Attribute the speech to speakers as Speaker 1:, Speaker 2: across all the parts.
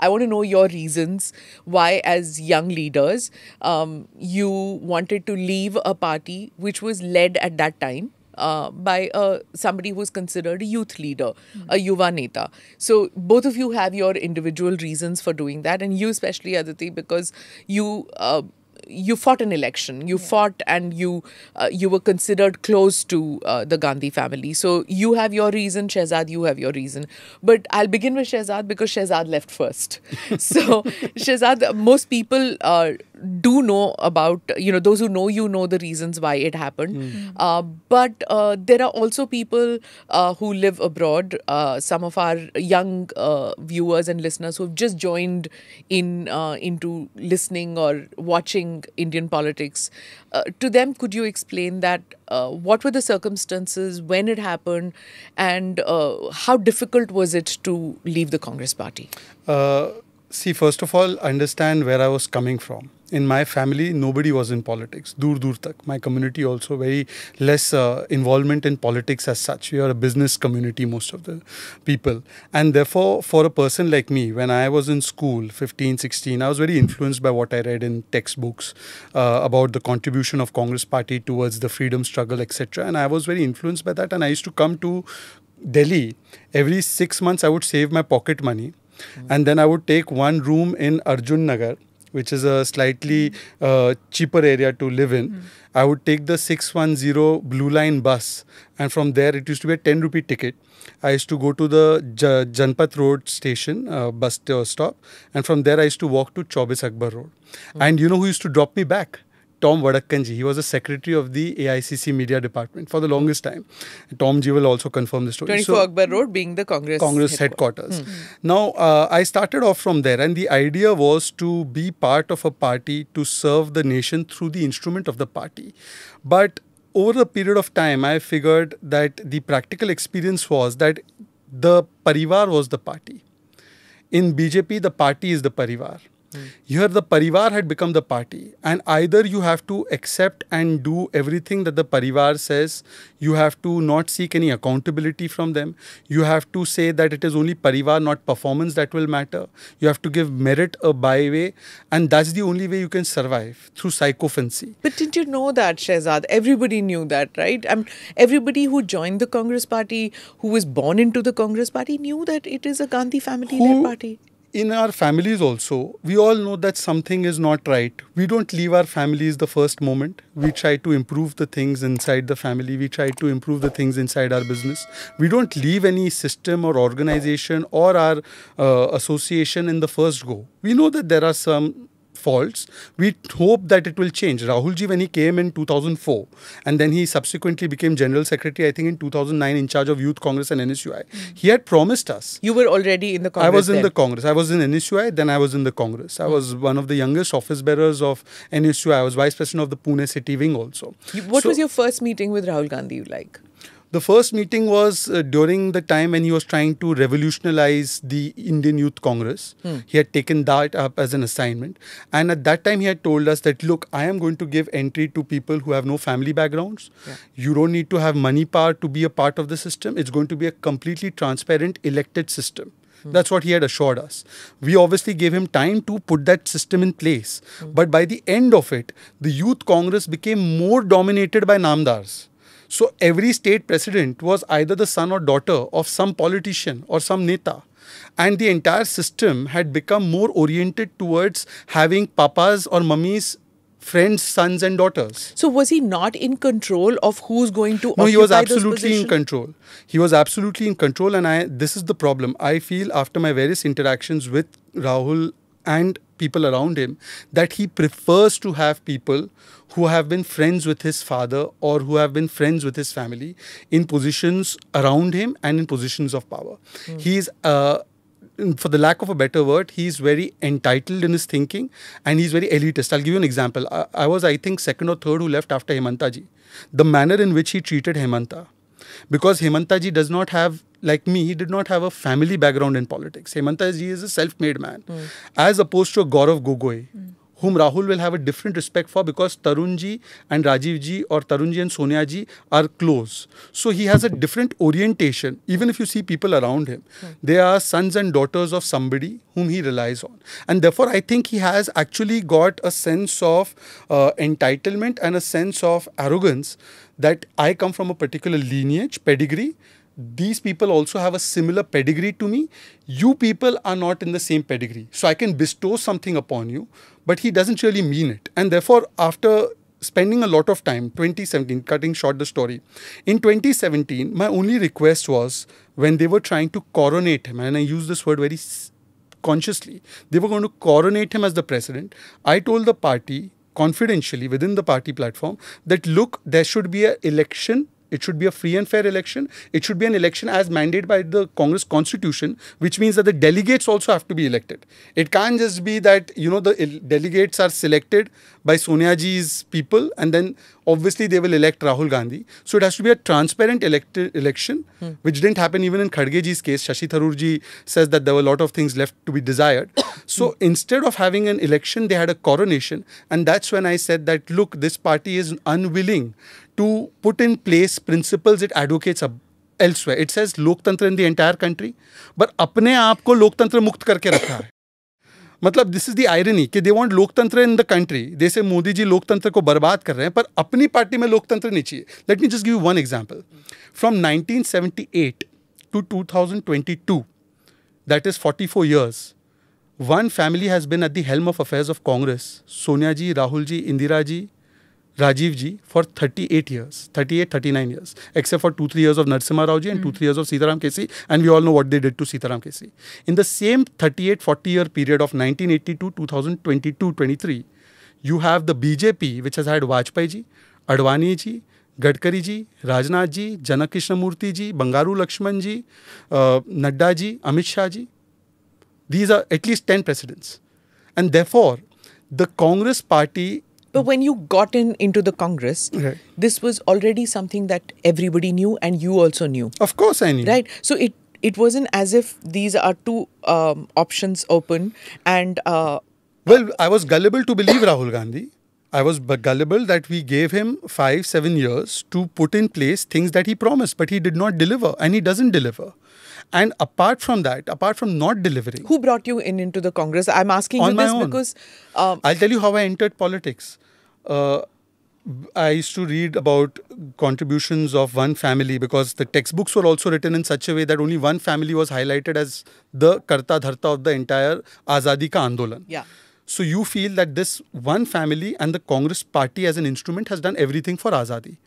Speaker 1: I want to know your reasons why, as young leaders, um, you wanted to leave a party which was led at that time uh, by uh, somebody who's considered a youth leader, mm-hmm. a yuva neta. So both of you have your individual reasons for doing that, and you especially Aditi because you uh, you fought an election. You yeah. fought, and you uh, you were considered close to uh, the Gandhi family. So you have your reason, Shehzad. You have your reason. But I'll begin with Shehzad because Shehzad left first. so Shehzad, most people. Uh, do know about you know those who know you know the reasons why it happened mm. uh, but uh, there are also people uh, who live abroad uh, some of our young uh, viewers and listeners who have just joined in uh, into listening or watching indian politics to them could you explain that what were the circumstances when it happened and how difficult was it to leave the congress party
Speaker 2: see first of all understand where i was coming from in my family nobody was in politics dur dur tak my community also very less uh, involvement in politics as such we are a business community most of the people and therefore for a person like me when i was in school 15 16 i was very influenced by what i read in textbooks uh, about the contribution of congress party towards the freedom struggle etc and i was very influenced by that and i used to come to delhi every 6 months i would save my pocket money mm -hmm. and then i would take one room in arjun nagar which is a slightly uh, cheaper area to live in, mm. I would take the 610 Blue Line bus. And from there, it used to be a 10 rupee ticket. I used to go to the J- Road station, uh, bus uh, stop. And from there, I used to walk to Chaubis Akbar Road. Mm. And you know who used to drop me back? Tom Vadakkanji. He was the secretary of the AICC media department for the longest time. Tom Ji will also confirm the story. 24 so, Akbar Road being the Congress, Congress headquarters. headquarters. Hmm. Now, uh, I started off from there, and the idea was to be part of a party to serve the nation through the instrument of the party. But over a period of time, I figured that the practical experience was that the Parivar was the party. In BJP, the party is the Parivar. Mm. Here, the Parivar had become the party, and either you have to accept and do everything that the Parivar says, you have to not seek any accountability from them, you have to say that it is only Parivar, not performance, that will matter, you have to give merit a byway, and that's the only way you can survive through psychophancy.
Speaker 1: But did you know that, Shehzad? Everybody knew that, right? Um, everybody who joined the Congress Party, who was born into the Congress Party, knew that it is a Gandhi family led party
Speaker 2: in our families also, we all know that something is not right. We don't leave our families the first moment. We try to improve the things inside the family. We try to improve the things inside our business. We don't leave any system or organization or our uh, association in the first go. We know that there are some faults. We hope that it will change. Rahulji, when he came in 2004, and then he subsequently became General Secretary, I think in 2009, in charge of Youth Congress and NSUI, mm. he had promised us.
Speaker 1: You were already in the Congress. I was in then. the
Speaker 2: Congress. I was in NSUI, then I was in the Congress. I mm. was one of the youngest office bearers of NSUI. I was vice president of the Pune city wing also.
Speaker 1: You, what so, was your first meeting with Rahul Gandhi like?
Speaker 2: The first meeting was uh, during the time when he was trying to revolutionize the Indian Youth Congress. Hmm. He had taken that up as an assignment. And at that time, he had told us that, look, I am going to give entry to people who have no family backgrounds. Yeah. You don't need to have money power to be a part of the system. It's going to be a completely transparent elected system. Hmm. That's what he had assured us. We obviously gave him time to put that system in place. Hmm. But by the end of it, the Youth Congress became more dominated by Namdars. So every state president was either the son or daughter of some politician or some neta. And the entire system had become more oriented towards having papas or mummies friends, sons, and daughters.
Speaker 1: So was he not in control of who's going to? No, he was absolutely in
Speaker 2: control. He was absolutely in control, and I. This is the problem. I feel after my various interactions with Rahul and people around him that he prefers to have people who have been friends with his father or who have been friends with his family in positions around him and in positions of power. Mm. He is, uh, for the lack of a better word, he is very entitled in his thinking and he's very elitist. I'll give you an example. I, I was, I think, second or third who left after Hemantaji. The manner in which he treated Hemanta because Hemantaji does not have like me, he did not have a family background in politics. Hemantaji is a self-made man, mm. as opposed to Gaurav Gogoi. Mm. Whom Rahul will have a different respect for because Tarunji and Rajivji or Tarunji and Sonyaji are close. So he has a different orientation. Even if you see people around him, mm. they are sons and daughters of somebody whom he relies on. And therefore, I think he has actually got a sense of uh, entitlement and a sense of arrogance that I come from a particular lineage, pedigree. These people also have a similar pedigree to me. You people are not in the same pedigree. So I can bestow something upon you, but he doesn't really mean it. And therefore, after spending a lot of time 2017 cutting short the story in 2017 my only request was when they were trying to coronate him and i use this word very consciously they were going to coronate him as the president i told the party confidentially within the party platform that look, there should be an election it should be a free and fair election. It should be an election as mandated by the Congress Constitution, which means that the delegates also have to be elected. It can't just be that you know the delegates are selected by Sonia Ji's people and then obviously they will elect Rahul Gandhi. So it has to be a transparent elected election, hmm. which didn't happen even in Khadge Ji's case. Shashi Tharoor Ji says that there were a lot of things left to be desired. So mm. instead of having an election, they had a coronation. And that's when I said that, look, this party is unwilling to put in place principles it advocates elsewhere. It says लोकतंत्र in the entire country but अपने आप को लोकतंत्र मुक्त करके रखा है मतलब दिस इज द आयरनी कि दे वांट लोकतंत्र इन द कंट्री जैसे मोदी जी लोकतंत्र को बर्बाद कर रहे हैं पर अपनी पार्टी में लोकतंत्र नहीं चाहिए let me just give one example from 1978 to 2022 that is 44 years One family has been at the helm of affairs of Congress, Sonia ji, Rahul ji, Indira ji, Rajiv ji, for 38 years, 38, 39 years, except for 2 3 years of Narsimha Rao ji and mm. 2 3 years of Sitaram Kesi, and we all know what they did to Sitaram Kesi. In the same 38 40 year period of 1982 2022 23, you have the BJP, which has had Vajpayee ji, Advani ji, Gadkari ji Rajnath ji Janak Krishnamurthy ji Bangaru Laxman ji Nadda ji Amit Shah ji These are at least 10 precedents. And therefore, the Congress party. But when you got in
Speaker 1: into the Congress, right. this was already something that everybody knew and you also knew. Of course I knew. Right. So it it wasn't as if these are two um, options open
Speaker 2: and uh, well i was gullible to believe rahul gandhi i was gullible that we gave him 5 7 years to put in place things that he promised but he did not deliver and he doesn't deliver and apart from that, apart from not delivering.
Speaker 1: Who brought you in into the
Speaker 2: Congress? I'm asking on you this own. because. Um, I'll tell you how I entered politics. Uh, I used to read about contributions of one family because the textbooks were also written in such a way that only one family was highlighted as the karta dharta of the entire Azadi ka andolan. Yeah. So you feel that this one family and the Congress party as an instrument has done everything for Azadi.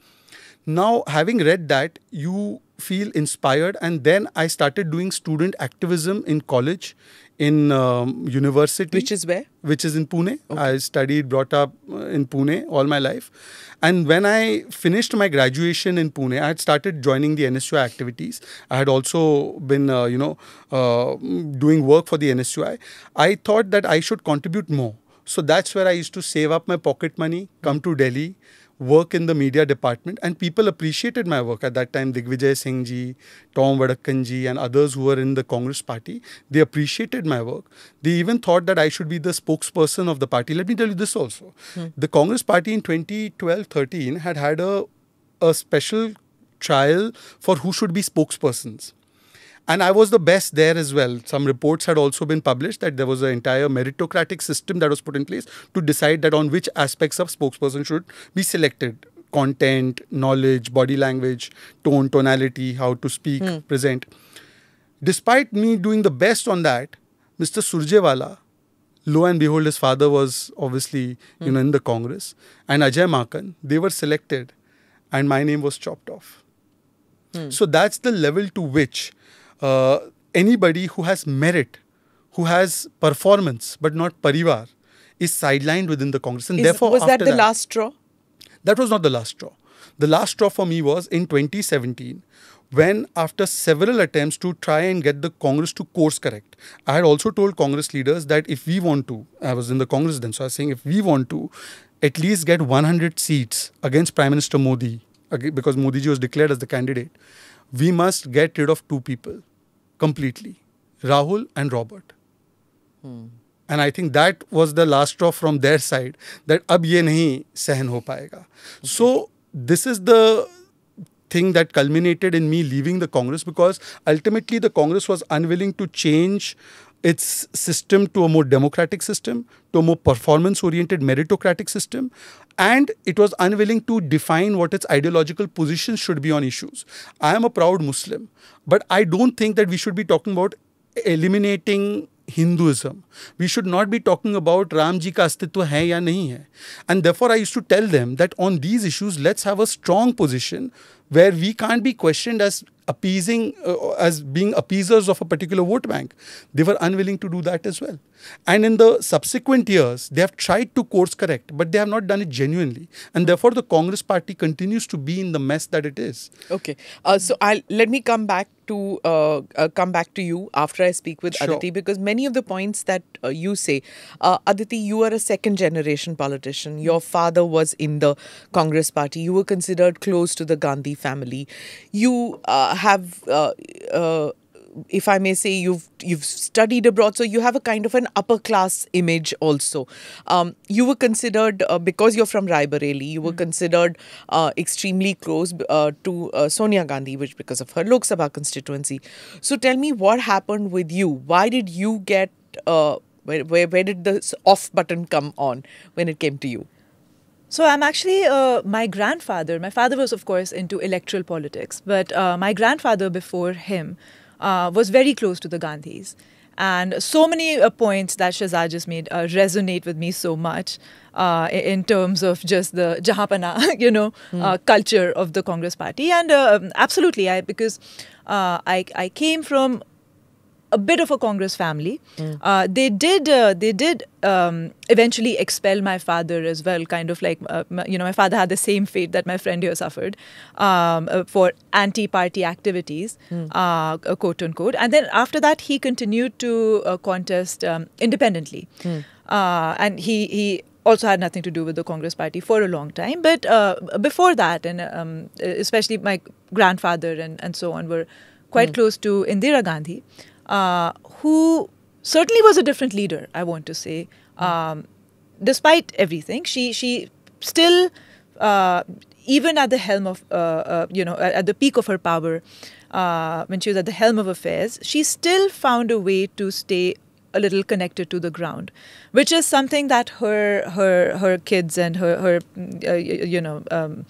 Speaker 2: Now, having read that, you feel inspired, and then I started doing student activism in college, in um, university. Which is where? Which is in Pune. Okay. I studied, brought up uh, in Pune all my life. And when I finished my graduation in Pune, I had started joining the NSUI activities. I had also been, uh, you know, uh, doing work for the NSUI. I thought that I should contribute more. So that's where I used to save up my pocket money, come to Delhi work in the media department and people appreciated my work at that time Digvijay Singh ji Tom Vadakkan ji and others who were in the Congress party they appreciated my work they even thought that I should be the spokesperson of the party let me tell you this also hmm. the Congress party in 2012-13 had had a a special trial for who should be spokespersons and I was the best there as well. Some reports had also been published that there was an entire meritocratic system that was put in place to decide that on which aspects of spokesperson should be selected content, knowledge, body language, tone, tonality, how to speak, hmm. present. Despite me doing the best on that, Mr. Surjewala, lo and behold, his father was obviously you know hmm. in the Congress, and Ajay Makan, they were selected, and my name was chopped off. Hmm. So that's the level to which uh, anybody who has merit, who has performance but not parivar, is sidelined within the Congress. And is, therefore, was that the that, last straw? That was not the last straw. The last straw for me was in 2017 when after several attempts to try and get the congress to course correct i had also told congress leaders that if we want to i was in the congress then so i was saying if we want to at least get 100 seats against prime minister modi because modi ji was declared as the candidate we must get rid of two people completely rahul and robert
Speaker 3: hmm.
Speaker 2: And I think that was the last straw from their side that ab ye nahi sahen ho payega. So, this is the thing that culminated in me leaving the Congress because ultimately the Congress was unwilling to change its system to a more democratic system, to a more performance oriented meritocratic system, and it was unwilling to define what its ideological position should be on issues. I am a proud Muslim, but I don't think that we should be talking about eliminating Hinduism. We should not be talking about Ramji ka astitva hai ya nahi And therefore, I used to tell them that on these issues, let's have a strong position where we can't be questioned as appeasing, uh, as being appeasers of a particular vote bank. They were unwilling to do that as well. And in the subsequent years, they have tried to course correct, but they have not done it genuinely. And therefore, the Congress party continues to be in the mess that it is.
Speaker 1: Okay. Uh, so I'll, let me come back to uh, come back to you after I speak with sure. because many of the points that that uh, you say. Uh, Aditi, you are a second generation politician. Your father was in the Congress party. You were considered close to the Gandhi family. You uh, have uh, uh, if I may say, you've you've studied abroad, so you have a kind of an upper class image also. Um, you were considered uh, because you're from Raibareli, you were mm. considered uh, extremely close uh, to uh, Sonia Gandhi, which because of her Lok Sabha constituency. So tell me what happened with you. Why did you get uh, where, where, where did the off button come on when it came to you? So I'm actually
Speaker 4: uh, my grandfather. My father was, of course, into electoral politics, but uh, my grandfather before him uh, was very close to the Gandhis, and so many uh, points that Shazad just made uh, resonate with me so much uh, in terms of just the jahapana, you know, mm. culture of the Congress Party, and um, absolutely, I because I I came from a bit of a Congress family. Mm. Uh, they did uh, they did um, eventually expel my father as well, kind of like uh, you know my father had the same fate that my friend here suffered um, uh, for anti-party activities, mm. quote unquote. And then after that, he continued to contest um, independently, mm. and he he also had nothing to do with the Congress Party for a long time. But before that, and um, especially my grandfather and and so on were quite hmm. close to Indira Gandhi uh, who certainly was a different leader, I want to say. Um, despite everything, she, she still, uh, even at the helm of, uh, uh you know, at, the peak of her power, uh, when she was at the helm of affairs, she still found a way to stay a little connected to the ground, which is something that her her her kids and her her uh, you know um,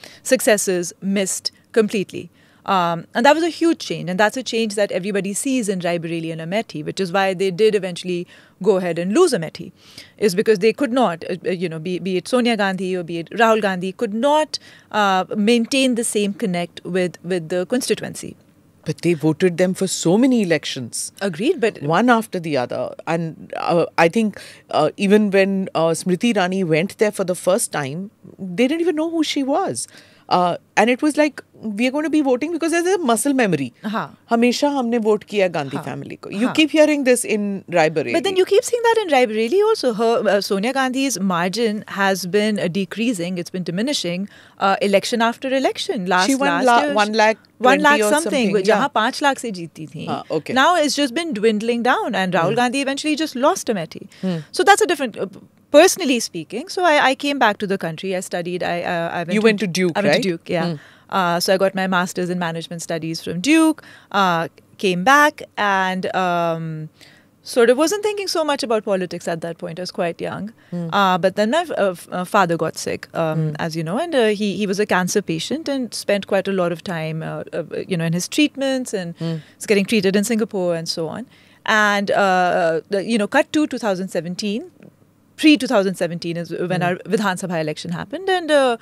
Speaker 4: missed completely. Um, and that was a huge change, and that's a change that everybody sees in Ribery and Amethi, which is why they did eventually go ahead and lose Amethi, is because they could not, uh, uh, you know, be, be, it Sonia Gandhi or be it Rahul Gandhi, could not uh, maintain the same connect with, with the constituency.
Speaker 1: But they voted them for so many elections. Agreed, but one after the other, and uh, I think uh, even when uh, Smriti Rani went there for the first time, they didn't even know who she was uh, and it was like we are going to be voting because there's a muscle memory. uh हमेशा हमने vote किया Gandhi family को. You keep hearing this in Raebareli. But then
Speaker 4: you keep seeing that in Raebareli also. Her uh, Sonia Gandhi's margin has been uh, decreasing. It's been diminishing uh, election after election. Last she won last la- one lakh. One lakh something, something yeah. पांच लाख से जीती थी. okay. Now it's just been dwindling down, and Rahul hmm. Gandhi eventually just lost a Amethi. Hmm. So that's a different. Uh, personally speaking. So I, I, came back to the country. I studied. I, uh, I went you to, went to Duke. I went right? to Duke. Yeah. Mm. Uh, so I got my master's in management studies from Duke. Uh, came back and. Um, sort of wasn't thinking so much about politics at that point. I was quite young. Mm. Uh, but then my uh, uh father got sick, um, mm. as you know, and uh, he he was a cancer patient and spent quite a lot of time, uh, uh, you know, in his treatments and mm. was getting treated in Singapore and so on. And you know, cut to 2017, pre 2017 is when mm. our Vidhan Sabha election happened. And uh,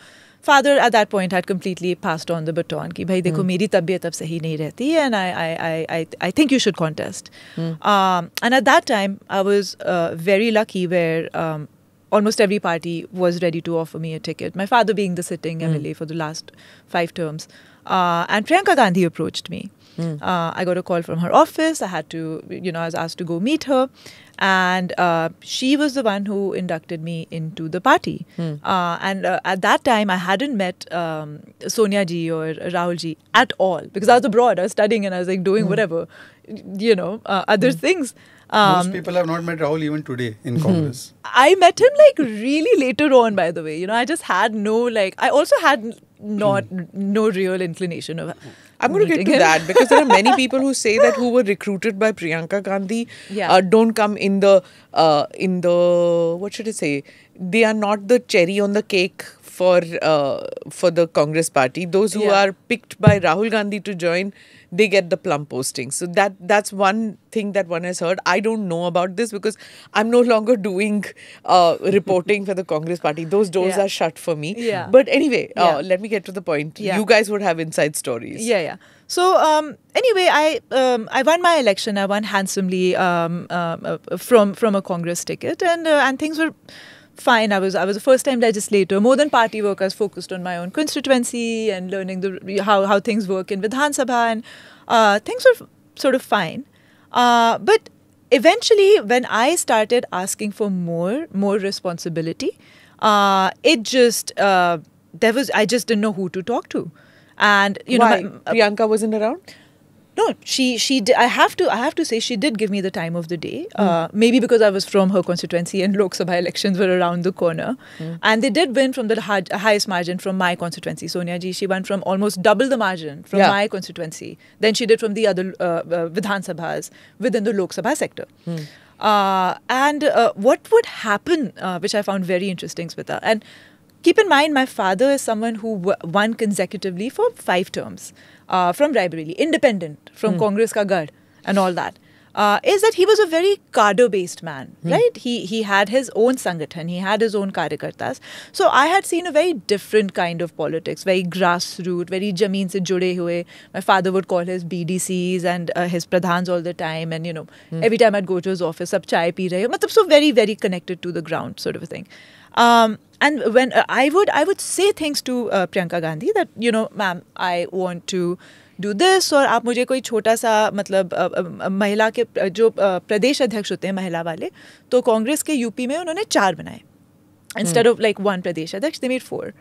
Speaker 4: father at that point had completely passed on the baton ki bhai dekho meri tabiyat ab sahi nahi rehti and I, I, I, I, I think you should contest. Mm. Um, and at that time I was uh, very lucky where um, almost every party was ready to offer me a ticket. My father being the sitting mm. MLA for the last five terms. Uh, and Priyanka Gandhi approached me. Mm. Uh, I got a call from her office. I had to, you know, I was asked to go meet her. And uh, she was the one who inducted me into the party. Hmm. Uh, and uh, at that time, I hadn't met um, Sonia ji or Rahul ji at all because I was abroad. I was studying and I was like doing hmm. whatever, you know, uh, other hmm. things. Um, Most
Speaker 2: people have not met Rahul even today in hmm. Congress.
Speaker 4: I met him like really later on, by the way. You know, I just had no like. I also had not no real inclination of I'm going to get to him. that because there are many people
Speaker 1: who say that who were recruited by Priyanka Gandhi yeah. uh, don't come in the uh, in the what should I say? They are not the cherry on the cake for uh, for the Congress party. Those who yeah. are picked by Rahul Gandhi to join, they get the plum posting. So that that's one thing that one has heard. I don't know about this because I'm no longer doing uh, reporting for the Congress party. Those doors yeah. are shut for me. Yeah. But anyway, uh, yeah. let me get to the point. Yeah. You guys would have inside stories. Yeah,
Speaker 4: yeah. So um, anyway, I um, I won my election. I won handsomely um, uh, uh from from a Congress ticket, and uh, and things were fine. I was I was a first time legislator. More than party work, I was focused on my own constituency and learning the how how things work in Vidhan Sabha, and uh, things were sort of fine. Uh, but eventually, when I started asking for more more responsibility, uh, it just uh, there was I just didn't know who to talk to. And you Why? know, my, Priyanka wasn't around no, she she I have to I have to say she did give me the time of the day. Mm. Uh, maybe because I was from her constituency and Lok Sabha elections were around the corner, mm. and they did win from the highest margin from my constituency. Sonia ji she won from almost double the margin from yeah. my constituency than she did from the other uh, uh, Vidhan Sabhas within the Lok Sabha sector. Mm. Uh, and uh, what would happen, uh, which I found very interesting, Smita. And keep in mind, my father is someone who won consecutively for five terms uh, from Raebareli, independent from mm. Congress ka Gad and all that, uh, is that he was a very cadre-based man, mm. right? He he had his own Sangathan, he had his own karyakartas. So I had seen a very different kind of politics, very grassroots, very jameen se jude hue. My father would call his BDCs and uh, his pradhans all the time, and you know, mm. every time I'd go to his office, sab chai pi rahe. Matlab, so very very connected to the ground, sort of a thing. Um, and when uh, I would I would say things to uh, Priyanka Gandhi that you know, ma'am, I want to do this और आप मुझे कोई छोटा सा मतलब महिला के जो प्रदेश अध्यक्ष होते हैं महिला वाले तो कांग्रेस के यूपी में उन्होंने चार बनाए इंस्टेड ऑफ लाइक वन प्रदेश अध्यक्ष they made four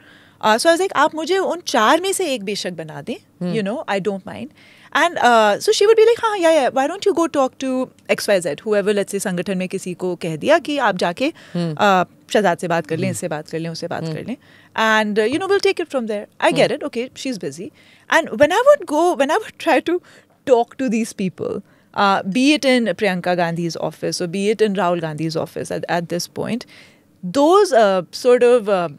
Speaker 4: so like आप मुझे उन चार में से एक बेशक बना दें you know I don't mind And uh, so she would be like, yeah, yeah, why don't you go talk to XYZ, whoever, let's say, Sangatan me kisi ko keh diya ki aap jaake, hmm. Uh, se baat kar le, hmm. baat kar le, baat hmm. And, uh, you know, we'll take it from there. I get hmm. it. Okay, she's busy. And when I would go, when I would try to talk to these people, be it in Priyanka Gandhi's office or be it in Rahul Gandhi's office at, at this point, those sort of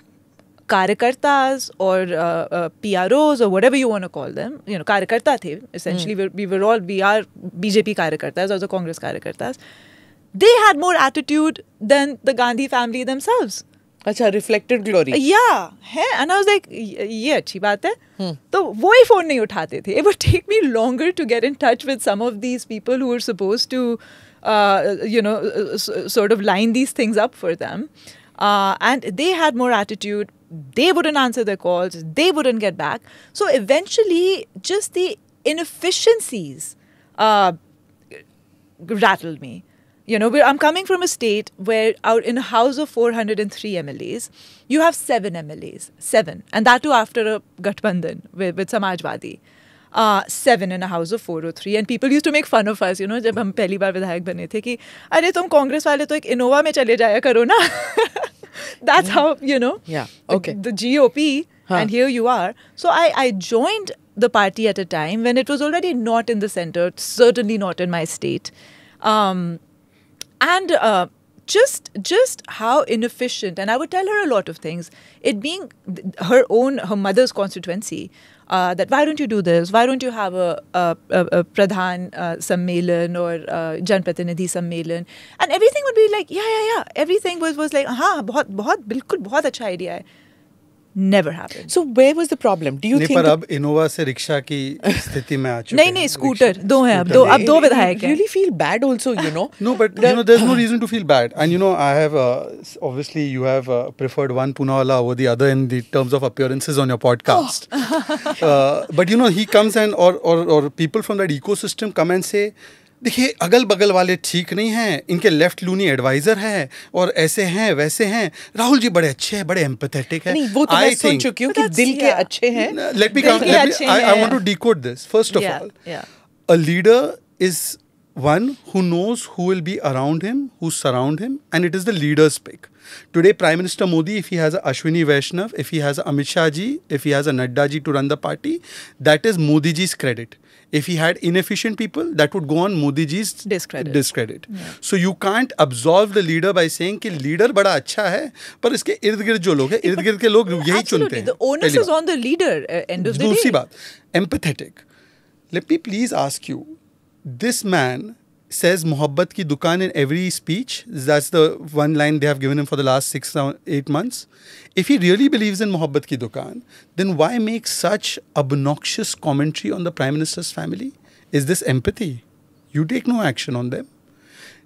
Speaker 4: karyakartas or uh, uh, PROs or whatever you want to call them, you know, karyakarta the, essentially, hmm. we, were, all, we are BJP karyakartas or the Congress karyakartas, they had more attitude than the Gandhi family themselves. अच्छा reflected glory या है and I was like ये अच्छी बात है तो वो ही phone नहीं उठाते थे it would take me longer to get in touch with some of these people who are suppose to you know sort of line these things up for them and they had more attitude they wouldn't answer their calls, they wouldn't get back. So eventually, just the inefficiencies uh, rattled me. You know, I'm coming from a state where out in a house of 403 MLAs, you have seven MLAs, seven, and that too after a Gatbandhan with, with Samajwadi. Uh, seven in a house of 403 and people used to make fun of us you know जब हम पहली बार विधायक बने थे कि अरे तुम कांग्रेस वाले तो एक इनोवा में चले जाया करो ना That's yeah. how, you know. Yeah. Okay. The, the GOP, huh. and here you are. So I, I joined the party at a time when it was already not in the center, certainly not in my state. Um, and uh, just just how inefficient and i would tell her a lot of things it being her own her mother's constituency uh, that why don't you do this? Why don't you have a, a, a, a Pradhan uh, Sammelan or uh, Janpratinidhi Sammelan? And everything would be like, yeah, yeah, yeah. Everything was, was like, aha, बहुत बहुत बिल्कुल बहुत अच्छा idea है never happened.
Speaker 2: So where was the problem? Do you नहीं think पर अब Innova से रिक्शा की स्थिति में आ चुके
Speaker 1: नहीं नहीं स्कूटर दो हैं अब दो अब दो विधायक हैं. Really feel bad also, you know.
Speaker 2: No, but you know there's no reason to feel bad. And you know I have uh, obviously you have uh, preferred one Punawala over the other in the terms of appearances on your podcast. uh, but you know he comes and or or or people from that ecosystem come and say देखिए अगल बगल वाले ठीक नहीं हैं इनके left loony adviser है और ऐसे हैं वैसे हैं राहुल जी बड़े अच्छे हैं बड़े एम्पथेटिक हैं वो तो मैं सुन चुकी हूँ कि
Speaker 1: दिल के अच्छे हैं let me come I want to
Speaker 2: decode this first of all a leader is one who knows who will be around him who surround him and it is the leader's pick today prime minister Modi if he has Ashwini Vaishnaw if he has Amit Shah ji if he has Nadda ji to run the party that is Modi ji's credit If he had inefficient people, that would go on Modi ji's discredit. discredit. Yeah. So you can't absolve the leader by saying ki leader bada acha hai par iske ird gird jo log कि leader बड़ा अच्छा है पर chunte hain the onus is
Speaker 4: on the leader uh, end of the day dusri
Speaker 2: baat empathetic let me please ask you this man says Mohabbat ki Dukan in every speech. That's the one line they have given him for the last six, eight months. If he really believes in Mohabbat ki Dukan, then why make such obnoxious commentary on the Prime Minister's family? Is this empathy? You take no action on them.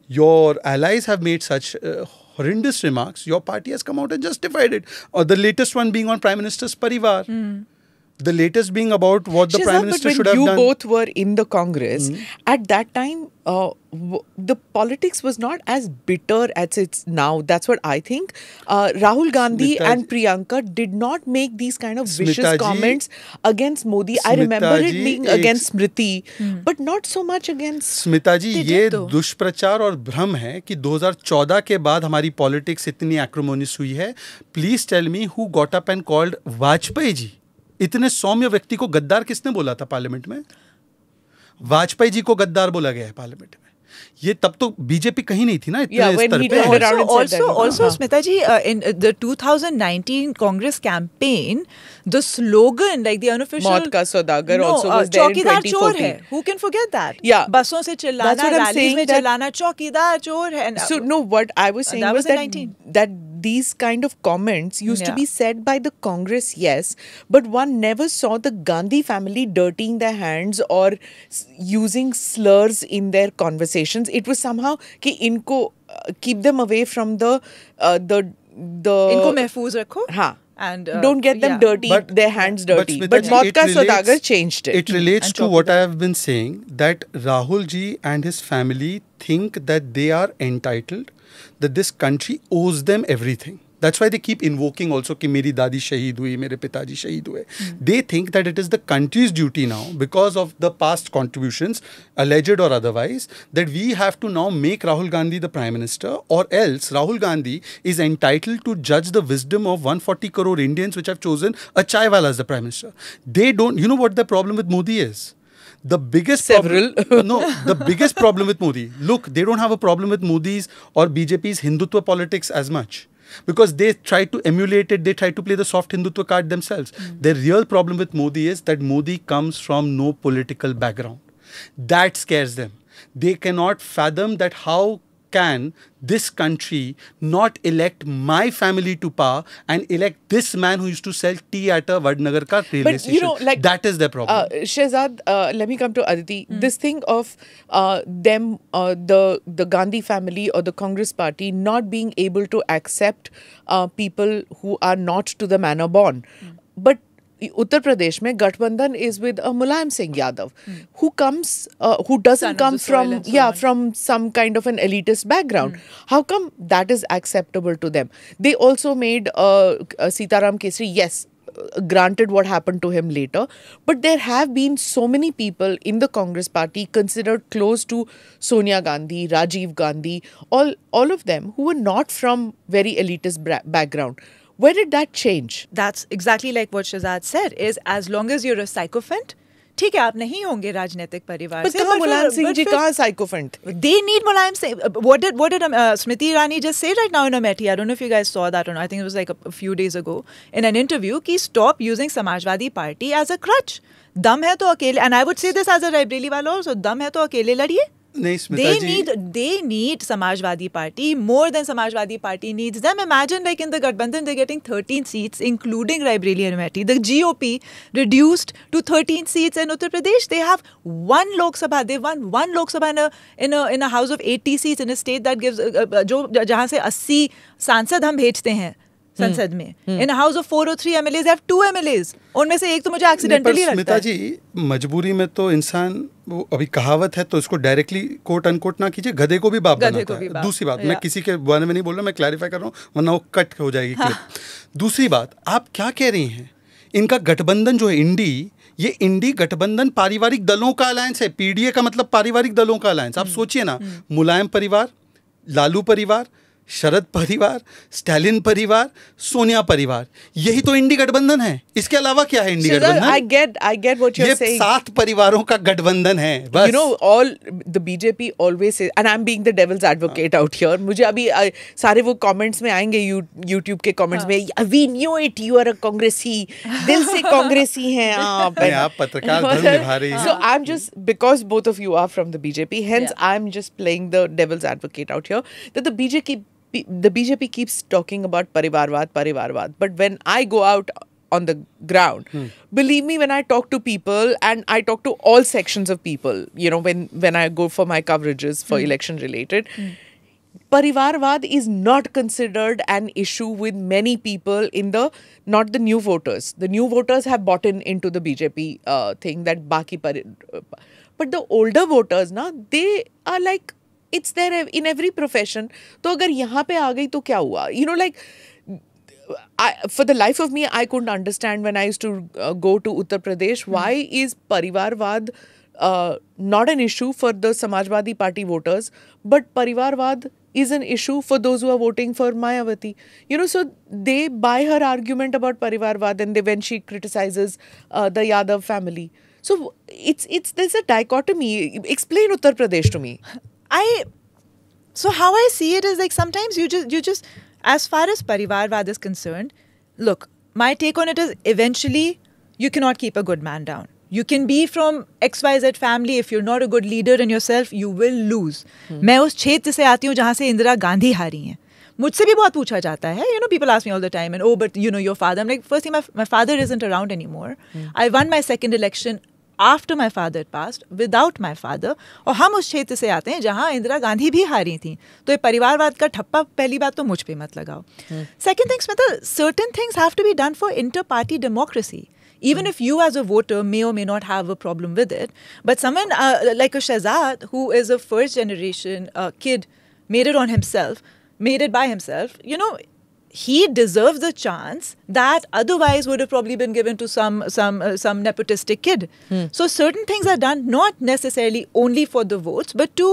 Speaker 2: Your allies have made such uh, horrendous remarks. Your party has come out and justified it. Or the latest one being on Prime Minister's Parivar. Mm the latest being about what the prime minister should have done. you both
Speaker 1: were in the Congress mm-hmm. at that time, uh, w- the politics was not as bitter as it's now. That's what I think. Uh, Rahul Gandhi Smitaji. and Priyanka did not make these kind of vicious Smitaji, comments against Modi. Smitaji I remember it being against Smriti, hmm. but not so much against.
Speaker 2: Smitaji, ये दुष्प्रचार और भ्रम है कि 2014 के बाद हमारी politics इतनी acrimonious हुई है. Please tell me who got up and called Vajpayee ji. इतने सौम्य व्यक्ति को गद्दार किसने बोला था पार्लियामेंट में वाजपेयी जी को गद्दार बोला गया है पार्लियामेंट में ये तब तो बीजेपी कहीं नहीं थी ना इतने yeah, स्तर पे also also Smita
Speaker 4: ji in the Congress campaign the slogan, like the unofficial. Maut ka no, also uh, was uh, there in 2014. Chor hai. Who can forget that? Yeah. Bason se chillana, That's what I'm saying. Mein chillana, chor hai. And, so,
Speaker 1: no, what I was saying that was, was that, that these kind of comments used yeah. to be said by the Congress, yes, but one never saw the Gandhi family dirtying their hands or using slurs in their conversations. It was somehow ki inko uh, keep them away from the uh, the the Inko महफूज rakho. Ha and uh, don't get them yeah. dirty but, their hands dirty but, but Motka changed it it relates to what i
Speaker 2: have been saying that rahul ji and his family think that they are entitled that this country owes them everything that's why they keep invoking also ki meri dadi shaheed hui, mere pitaji shaheed hue. Mm. They think that it is the country's duty now because of the past contributions, alleged or otherwise, that we have to now make Rahul Gandhi the prime minister or else Rahul Gandhi is entitled to judge the wisdom of 140 crore Indians which have chosen a chaiwala as the prime minister. They don't, you know what the problem with Modi is? the biggest several problem, no the biggest problem with modi look they don't have a problem with modi's or bjp's hindutva politics as much because they try to emulate it, they try to play the soft Hindutva card themselves. Mm. The real problem with Modi is that Modi comes from no political background. That scares them. They cannot fathom that how can this country not elect my family to power and elect this man who used to sell tea at a Vadnagar ka railway but, station? You know, like, that is the problem. Uh,
Speaker 1: Shehzad, uh, let me come to Aditi. Mm. This thing of uh, them, uh, the, the Gandhi family or the Congress party not being able to accept uh, people who are not to the manner born. Mm. But Uttar Pradesh mein Gatbandhan is with a uh, Mulayam Singh Yadav mm. who comes uh, who doesn't Son come from so yeah on. from some kind of an elitist background mm. how come that is acceptable to them they also made uh, uh, Sitaram Kesri yes uh, granted what happened to him later but there have been so many people in the congress party considered close to sonia gandhi rajiv gandhi all all of them who were not from very elitist background where did that change? That's exactly like what Shazad
Speaker 4: said is as long as you're a sycophant, ठीक है आप नहीं होंगे राजनीतिक परिवार but से कहाँ मुलायम सिंह जी कहाँ sycophant they need Mulayam Singh what did what did um, uh, Smriti Irani just say right now in a Meti I don't know if you guys saw that or not I think it was like a, few days ago in an interview कि stop using Samajwadi Party as a crutch दम है तो अकेले and I would say this as a Raebareli वाला also दम है तो अकेले लड़िए नहीं they need they need Samajwadi party more than Samajwadi party like in the गठबंधन they getting 13 seats including GOP reduced to 13 seats in Uttar Pradesh they have Lok Sabha जहां से 80 सांसद हम भेजते हैं Hmm. संसद में in house of four three M L A two M L As उनमें से एक तो मुझे एक्सीडेंटली लगता है जी
Speaker 2: मजबूरी में तो इंसान वो अभी कहावत है तो इसको डायरेक्टली कोट अनकोट ना कीजिए गधे को भी बाप बनाता भी है बाप। दूसरी बात मैं किसी के बारे में नहीं बोल रहा मैं क्लैरिफाई कर रहा हूँ वरना वो कट हो जाएगी हाँ। दूसरी बात आप क्या कह रही हैं इनका गठबंधन जो है इंडी ये इंडी गठबंधन पारिवारिक दलों का अलायंस है पीडीए का मतलब पारिवारिक दलों का अलायंस आप hmm. सोचिए ना hmm. मुलायम परिवार लालू परिवार शरद परिवार स्टालिन परिवार सोनिया परिवार यही तो इंडी गठबंधन है इसके अलावा क्या है इंडी गठबंधन I
Speaker 1: get I get what you are saying सात
Speaker 2: परिवारों का गठबंधन है बस you know
Speaker 1: all the BJP always and I am being the devil's advocate out here मुझे अभी uh, सारे वो कमेंट्स में आएंगे यूट्यूब के कमेंट्स हाँ। में we knew it you are a कांग्रेसी दिल से कांग्रेसी हैं आप आप पत्रकार धर्म निभा रही हैं so I am just because both of you are from the BJP hence I am just playing the devil's advocate out here that the BJP the BJP keeps talking about Parivarvad, Parivarvad. But when I go out on the ground, hmm. believe me, when I talk to people and I talk to all sections of people, you know, when, when I go for my coverages for hmm. election related, hmm. Parivarvad is not considered an issue with many people in the not the new voters. The new voters have bought in into the BJP uh, thing that Baki Pari, uh, but the older voters now they are like it's there in every profession. तो अगर यहाँ पे आ गई तो क्या हुआ you know for the life of me, I couldn't understand when I used to uh, go to Uttar Pradesh hmm. why is Parivarvad uh, not an issue for the Samajwadi Party voters, but Parivarvad is an issue for those who are voting for Mayawati. You know, so they buy her argument about Parivarvad and when she criticizes uh, the Yadav family. So there's a dichotomy. Explain Uttar Pradesh to me. I so how I see it is like sometimes you just you
Speaker 4: just as far as Parivarvad is concerned, look, my take on it is eventually you cannot keep a good man down. You can be from XYZ family. If you're not a good leader in yourself, you will lose. Hmm. मैं उस क्षेत्र से आती हूँ जहाँ से इंदिरा गांधी हारी हैं मुझसे भी बहुत पूछा जाता है you know people ask me all the time and oh but you know your father like first thing my father isn't around any more I won my second election after my father passed without my father और हम उस क्षेत्र से आते हैं जहाँ इंदिरा गांधी भी हारी थी तो ये परिवारवाद का ठप्पा पहली बात तो मुझ पर मत लगाओ सेकेंड थिंग्स मतलब certain things have to be done for inter party democracy even if you as a voter may or may not have a problem with it. But someone uh, like a Shazad, who is a first generation uh, kid, made it on himself, made it by himself, you know, he deserves a chance that otherwise would have probably been given to some some uh, some nepotistic kid. Hmm. So certain things are done not necessarily only for the votes, but to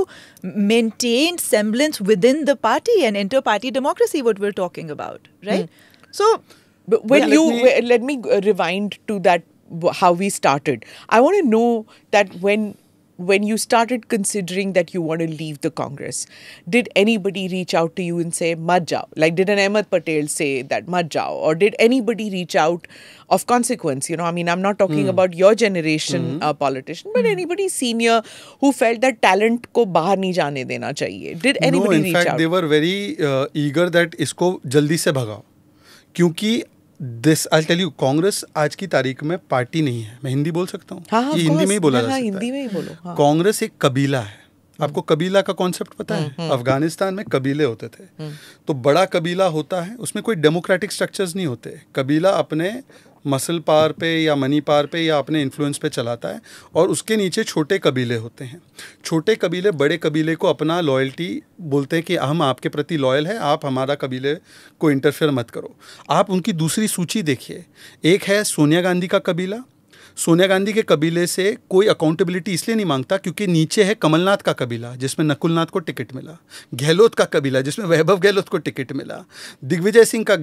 Speaker 4: maintain semblance within the party and inter-party democracy.
Speaker 1: What we're talking about, hmm. right? Hmm. So. But when yeah, you let me, let me uh, rewind to that how we started. I want to know that when when you started considering that you want to leave the Congress, did anybody reach out to you and say, Madjao? Like, did an Ahmed Patel say that, Madjao? Or did anybody reach out of consequence? You know, I mean, I'm not talking mm. about your generation mm. uh, politician, but mm. anybody senior who felt that talent ko bahar nahi jaane dena chahiye. Did anybody no, in reach fact, out?
Speaker 2: They were very uh, eager that isko jaldi se bhagao. क्योंकि this I tell you Congress आज की तारीख में party नहीं है मैं हिंदी बोल सकता हूँ हाँ, हाँ, हिंदी में ही बोला हाँ, हाँ हिंदी
Speaker 3: में ही बोलो
Speaker 2: कांग्रेस हाँ। एक कबीला है आपको कबीला का कॉन्सेप्ट पता है हम्म, हम्म। अफगानिस्तान में कबीले होते थे हम्म। तो बड़ा कबीला होता है उसमें कोई डेमोक्रेटिक स्ट्रक्चर्स नहीं होते कबीला अपने मसल पार पे या मनी पार पे या अपने इन्फ्लुएंस पे चलाता है और उसके नीचे छोटे कबीले होते हैं छोटे कबीले बड़े कबीले को अपना लॉयल्टी बोलते हैं कि हम आपके प्रति लॉयल है आप हमारा कबीले को इंटरफेयर मत करो आप उनकी दूसरी सूची देखिए एक है सोनिया गांधी का कबीला सोनिया गांधी के कबीले से कोई अकाउंटेबिलिटी इसलिए नहीं मांगता क्योंकि नीचे है कमलनाथ का कबीला जिसमें नकुलनाथ को टिकट मिला गहलोत का कबीला जिसमें वैभव गहलोत को टिकट मिला दिग्विजय सिंह का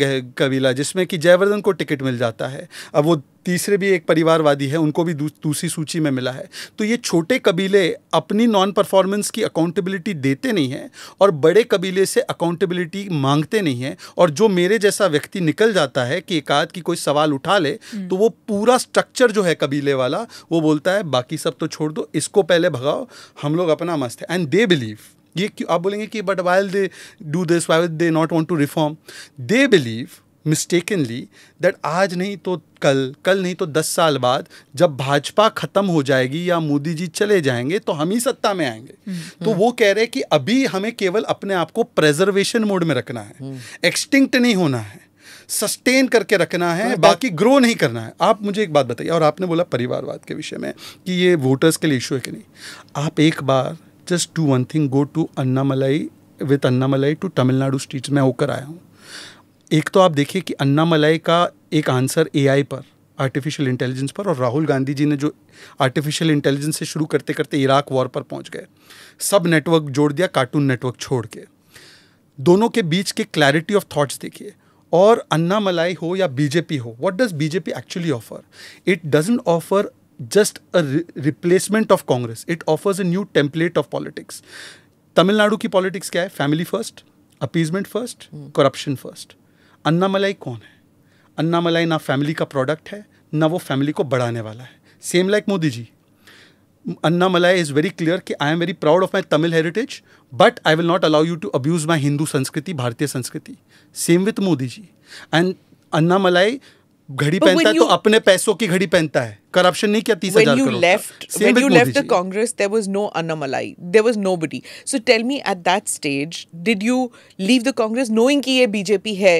Speaker 2: कबीला जिसमें कि जयवर्धन को टिकट मिल जाता है अब वो तीसरे भी एक परिवारवादी है उनको भी दूसरी सूची में मिला है तो ये छोटे कबीले अपनी नॉन परफॉर्मेंस की अकाउंटेबिलिटी देते नहीं हैं और बड़े कबीले से अकाउंटेबिलिटी मांगते नहीं हैं और जो मेरे जैसा व्यक्ति निकल जाता है कि एक की कोई सवाल उठा ले हम्म। तो वो पूरा स्ट्रक्चर जो है कबीले वाला वो बोलता है बाकी सब तो छोड़ दो इसको पहले भगाओ हम लोग अपना मस्त है एंड दे बिलीव ये क्यों आप बोलेंगे कि but while they do this while they not want to reform they believe mistakenly that आज नहीं तो कल कल नहीं तो दस साल बाद जब भाजपा ख़त्म हो जाएगी या मोदी जी चले जाएंगे तो हम ही सत्ता में आएंगे हम्म, हम्म। तो वो कह रहे हैं कि अभी हमें केवल अपने आप को प्रेजर्वेशन मोड में रखना है एक्सटिंक्ट हम्म। नहीं होना है सस्टेन करके रखना है तो बाकी ग्रो नहीं करना है आप मुझे एक बात बताइए और आपने बोला परिवारवाद के विषय में कि ये वोटर्स के लिए इशू है कि नहीं आप एक बार just do one thing go to Annamalai with Annamalai to Tamil Nadu states में होकर आया हूँ एक तो आप देखिए कि अन्ना मलाई का एक आंसर एआई पर आर्टिफिशियल इंटेलिजेंस पर और राहुल गांधी जी ने जो आर्टिफिशियल इंटेलिजेंस से शुरू करते करते इराक वॉर पर पहुंच गए सब नेटवर्क जोड़ दिया कार्टून नेटवर्क छोड़ के दोनों के बीच के क्लैरिटी ऑफ थॉट्स देखिए और अन्ना मलाई हो या बीजेपी हो what does BJP actually offer it doesn't offer just a replacement of Congress it offers a new template of politics Tamil Nadu की पॉलिटिक्स क्या है family first appeasement first corruption first Annamalai कौन है अन्ना मलाई ना फैमिली का प्रोडक्ट है ना वो फैमिली को बढ़ाने वाला है same like Modi ji Annamalai is very clear कि I am very proud of my Tamil heritage but I will not allow you to abuse my Hindu संस्कृति भारतीय संस्कृति same with Modi ji and Annamalai घड़ी पहनता है तो अपने पैसों की घड़ी पहनता है करप्शन नहीं किया तीस you left when you left the Congress there was no Annamalai
Speaker 1: there was nobody so tell me at that stage did you leave the Congress knowing कि ये बीजेपी है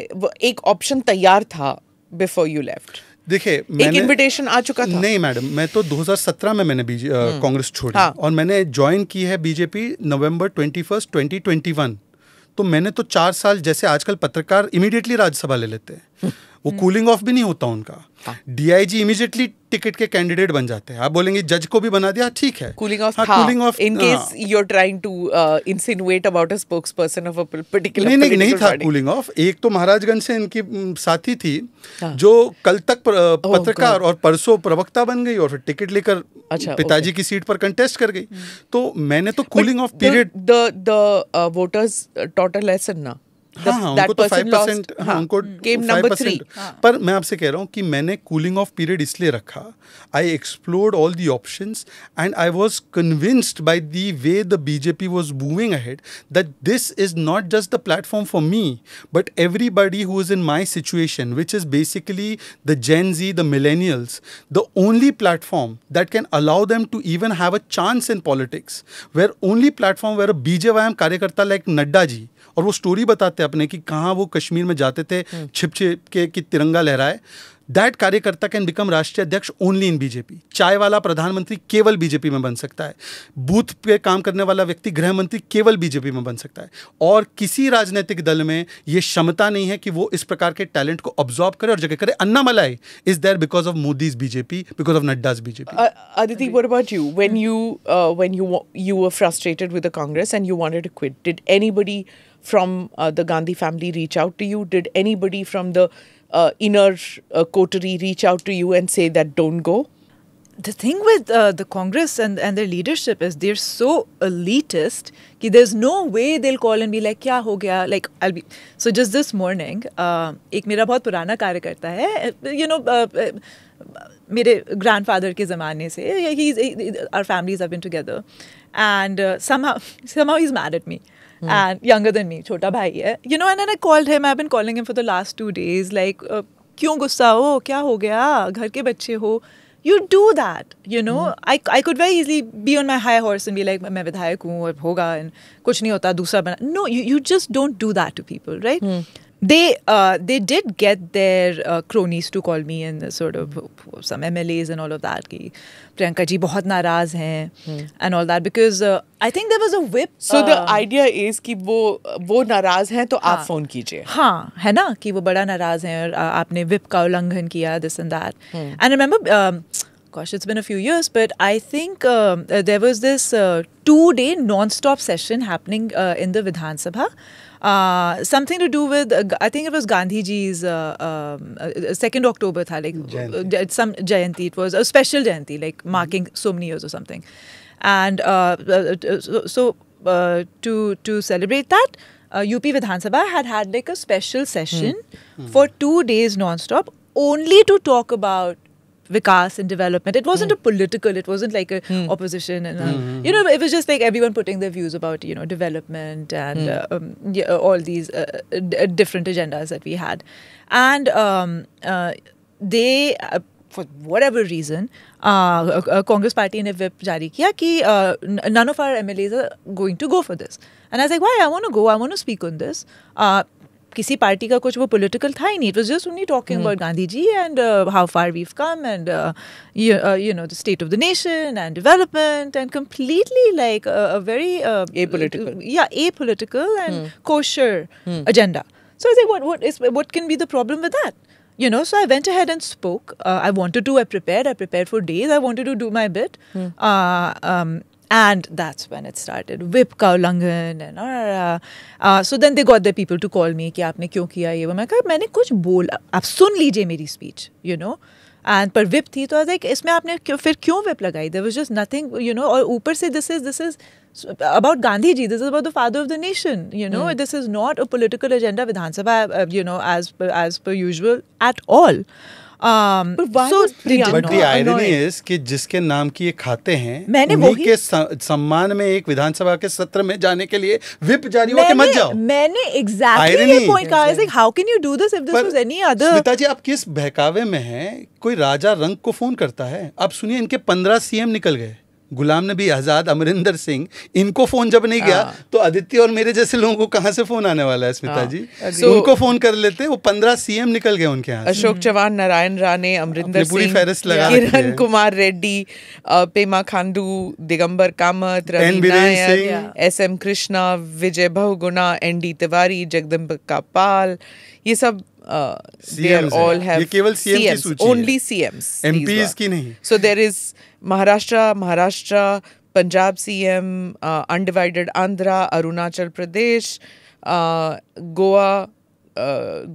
Speaker 1: एक ऑप्शन तैयार था बिफोर यू लेफ्ट देखिए एक
Speaker 2: इनविटेशन आ चुका था नहीं मैडम मैं तो 2017 में मैंने बीजे कांग्रेस हम्म। छोड़ी हाँ. और मैंने ज्वाइन की है बीजेपी नवंबर 21 2021 तो मैंने तो चार साल जैसे आजकल पत्रकार इमीडिएटली राज्यसभा ले लेते हैं वो कूलिंग हम्म। ऑफ भी नहीं होता उनका डीआईजी इमीजिएटली टिकट के कैंडिडेट बन जाते हैं आप बोलेंगे जज को भी बना दिया ठीक है
Speaker 1: cooling off cooling off in case you are trying to insinuate about a spokesperson of a particular नहीं नहीं नहीं था कूलिंग
Speaker 2: ऑफ एक तो महाराजगंज से इनकी साथी थी हाँ। जो कल तक oh, पत्रकार और परसों प्रवक्ता बन गई और फिर टिकट लेकर अच्छा पिताजी की सीट पर कंटेस्ट कर गई hmm. तो मैंने तो cooling off period the the voters total lesson ना हाँ, हाँ, तो हाँ, पर मैं आपसे कह रहा हूँ कि मैंने कूलिंग ऑफ पीरियड इसलिए रखा I explored all the option and I was convinced by the way the BJP was moving ahead that this is not just the platform for me but everybody who is in my situation which is basically the gen Z the millennials the only platform that can allow them to even have a chance in politics where only platform where BJY कार्यकर्ता like Nadda ji और वो story बताते अपने कि कहाँ वो कश्मीर में जाते थे हम्म। छिप छिप के कि तिरंगा लहराए दैट कार्यकर्ता कैन बिकम राष्ट्रीय अध्यक्ष ओनली इन बीजेपी चाय वाला प्रधानमंत्री केवल बीजेपी में बन सकता है बूथ पे काम करने वाला व्यक्ति गृह मंत्री केवल बीजेपी में बन सकता है और किसी राजनीतिक दल में ये क्षमता नहीं है कि वो इस प्रकार के टैलेंट को ऑब्जॉर्व करे और जगह करे Annamalai is there because of Modi's BJP because of Nadda's BJP
Speaker 1: Aditi what you when you when you you were frustrated with Congress and you wanted anybody from uh, the Gandhi family reach out to you? Did anybody from the uh, inner uh, coterie reach out to you and say that don't go? The thing with uh, the Congress and, and their leadership is they're so
Speaker 4: elitist that there's no way they'll call and be like, kya ho gaya? Like, I'll be... So just this morning, uh, ek mera bahut purana karyakarta hai, uh, you know, मेरे grandfather के ज़माने से our families have been together and somehow somehow he's mad at me. And younger than me छोटा भाई है you know and I called him I been calling him for the last two days like क्यों गुस्सा हो क्या हो गया घर के बच्चे हो you do that you know I I could very easily be on my high horse be like मैं विधायक हूँ और होगा एंड कुछ नहीं होता दूसरा बना no you just don't do that to people right They uh, they did get their uh, cronies to call me and sort of some MLAs and all of that. Ki Priyanka ji bahut naraz hain hmm. and all that because uh, I think there was a whip. So uh, the idea is कि वो वो नाराज हैं तो हाँ, आप phone कीजिए. हाँ है ना कि वो बड़ा नाराज हैं और whip का उल्लंघन किया this and that. Hmm. And remember. Um, gosh, it's been a few years, but I think um, uh, there was this uh, two day non stop session happening uh, in the Vidhan Sabha uh, something to do with uh, I think it was Gandhi ji's uh, um, second October tha, like Jayanti. some Jayanti it was a special Jayanti like mm-hmm. marking mm -hmm. so many years or something and so, so to to celebrate that UP Vidhan Sabha had had like a special session mm -hmm. for two days non-stop only to talk about Vikas and development. It wasn't mm. a hmm. political, it wasn't like a mm. opposition and, mm. you know, hmm. it was just like everyone putting their views about, you know, development and uh, um, yeah, all these uh, uh, different agendas that we had. And um, uh, they, uh, for whatever reason, Congress party in a whip jari kiya ki none of our MLAs are going to go for this. And I was like, why? I want to go. I want to speak on this. किसी party का कुछ वो political था ही नहीं it was just only talking about Gandhi ji and how far we've come and you know the state of the nation and development and completely like very या ए political and kosher agenda So I was like, what, what can be the problem with that? You know, so I went ahead and spoke. Uh, I wanted to. I prepared. I prepared for days. I wanted to do my bit. Mm. Uh, um, and that's when it started whip cow langan and uh, uh, so then they got their people to call me Ki aapne kyun kiya ye? Main kaya, Maine kuch bola. Sun meri speech you know and but whip thi, toh, like isme aapne kyo, fir kyun whip lagai? there was just nothing you know or upar se this is this is about gandhi ji this is about the father of the nation you know hmm. this is not a political agenda vidhan sabha uh, you know as as per usual at all Um,
Speaker 2: जिसके नाम की ये खाते हैं मैंने वही के सम्मान में एक विधानसभा के सत्र में जाने के लिए विप जारी हुआ मत जाओ
Speaker 4: मैंने एग्जैक्टली
Speaker 2: जी आप किस बहकावे में हैं कोई राजा रंग को फोन करता है आप सुनिए इनके पंद्रह सीएम निकल गए गुलाम नबी आज़ाद अमरिंदर सिंह इनको फ़ोन जब नहीं गया हाँ। तो आदित्य और मेरे जैसे लोगों को कहाँ से फ़ोन आने वाला है स्मिता हाँ। जी so, उनको फ़ोन कर लेते वो पंद्रह सीएम निकल गए उनके यहाँ अशोक हम्म।
Speaker 1: Chavan Narayan Rane Amarinder Singh Kiran Kumar Reddy Pema Khandu Digambar Kamat S M Krishna Vijay Bahuguna N D Tiwari Jagdambika Pal ये सब uh, they all have ये केवल सीएम की सूची ओनली सीएम्स एमपीज की नहीं so there is Maharashtra Maharashtra Punjab CM undivided Andhra Arunachal Pradesh Goa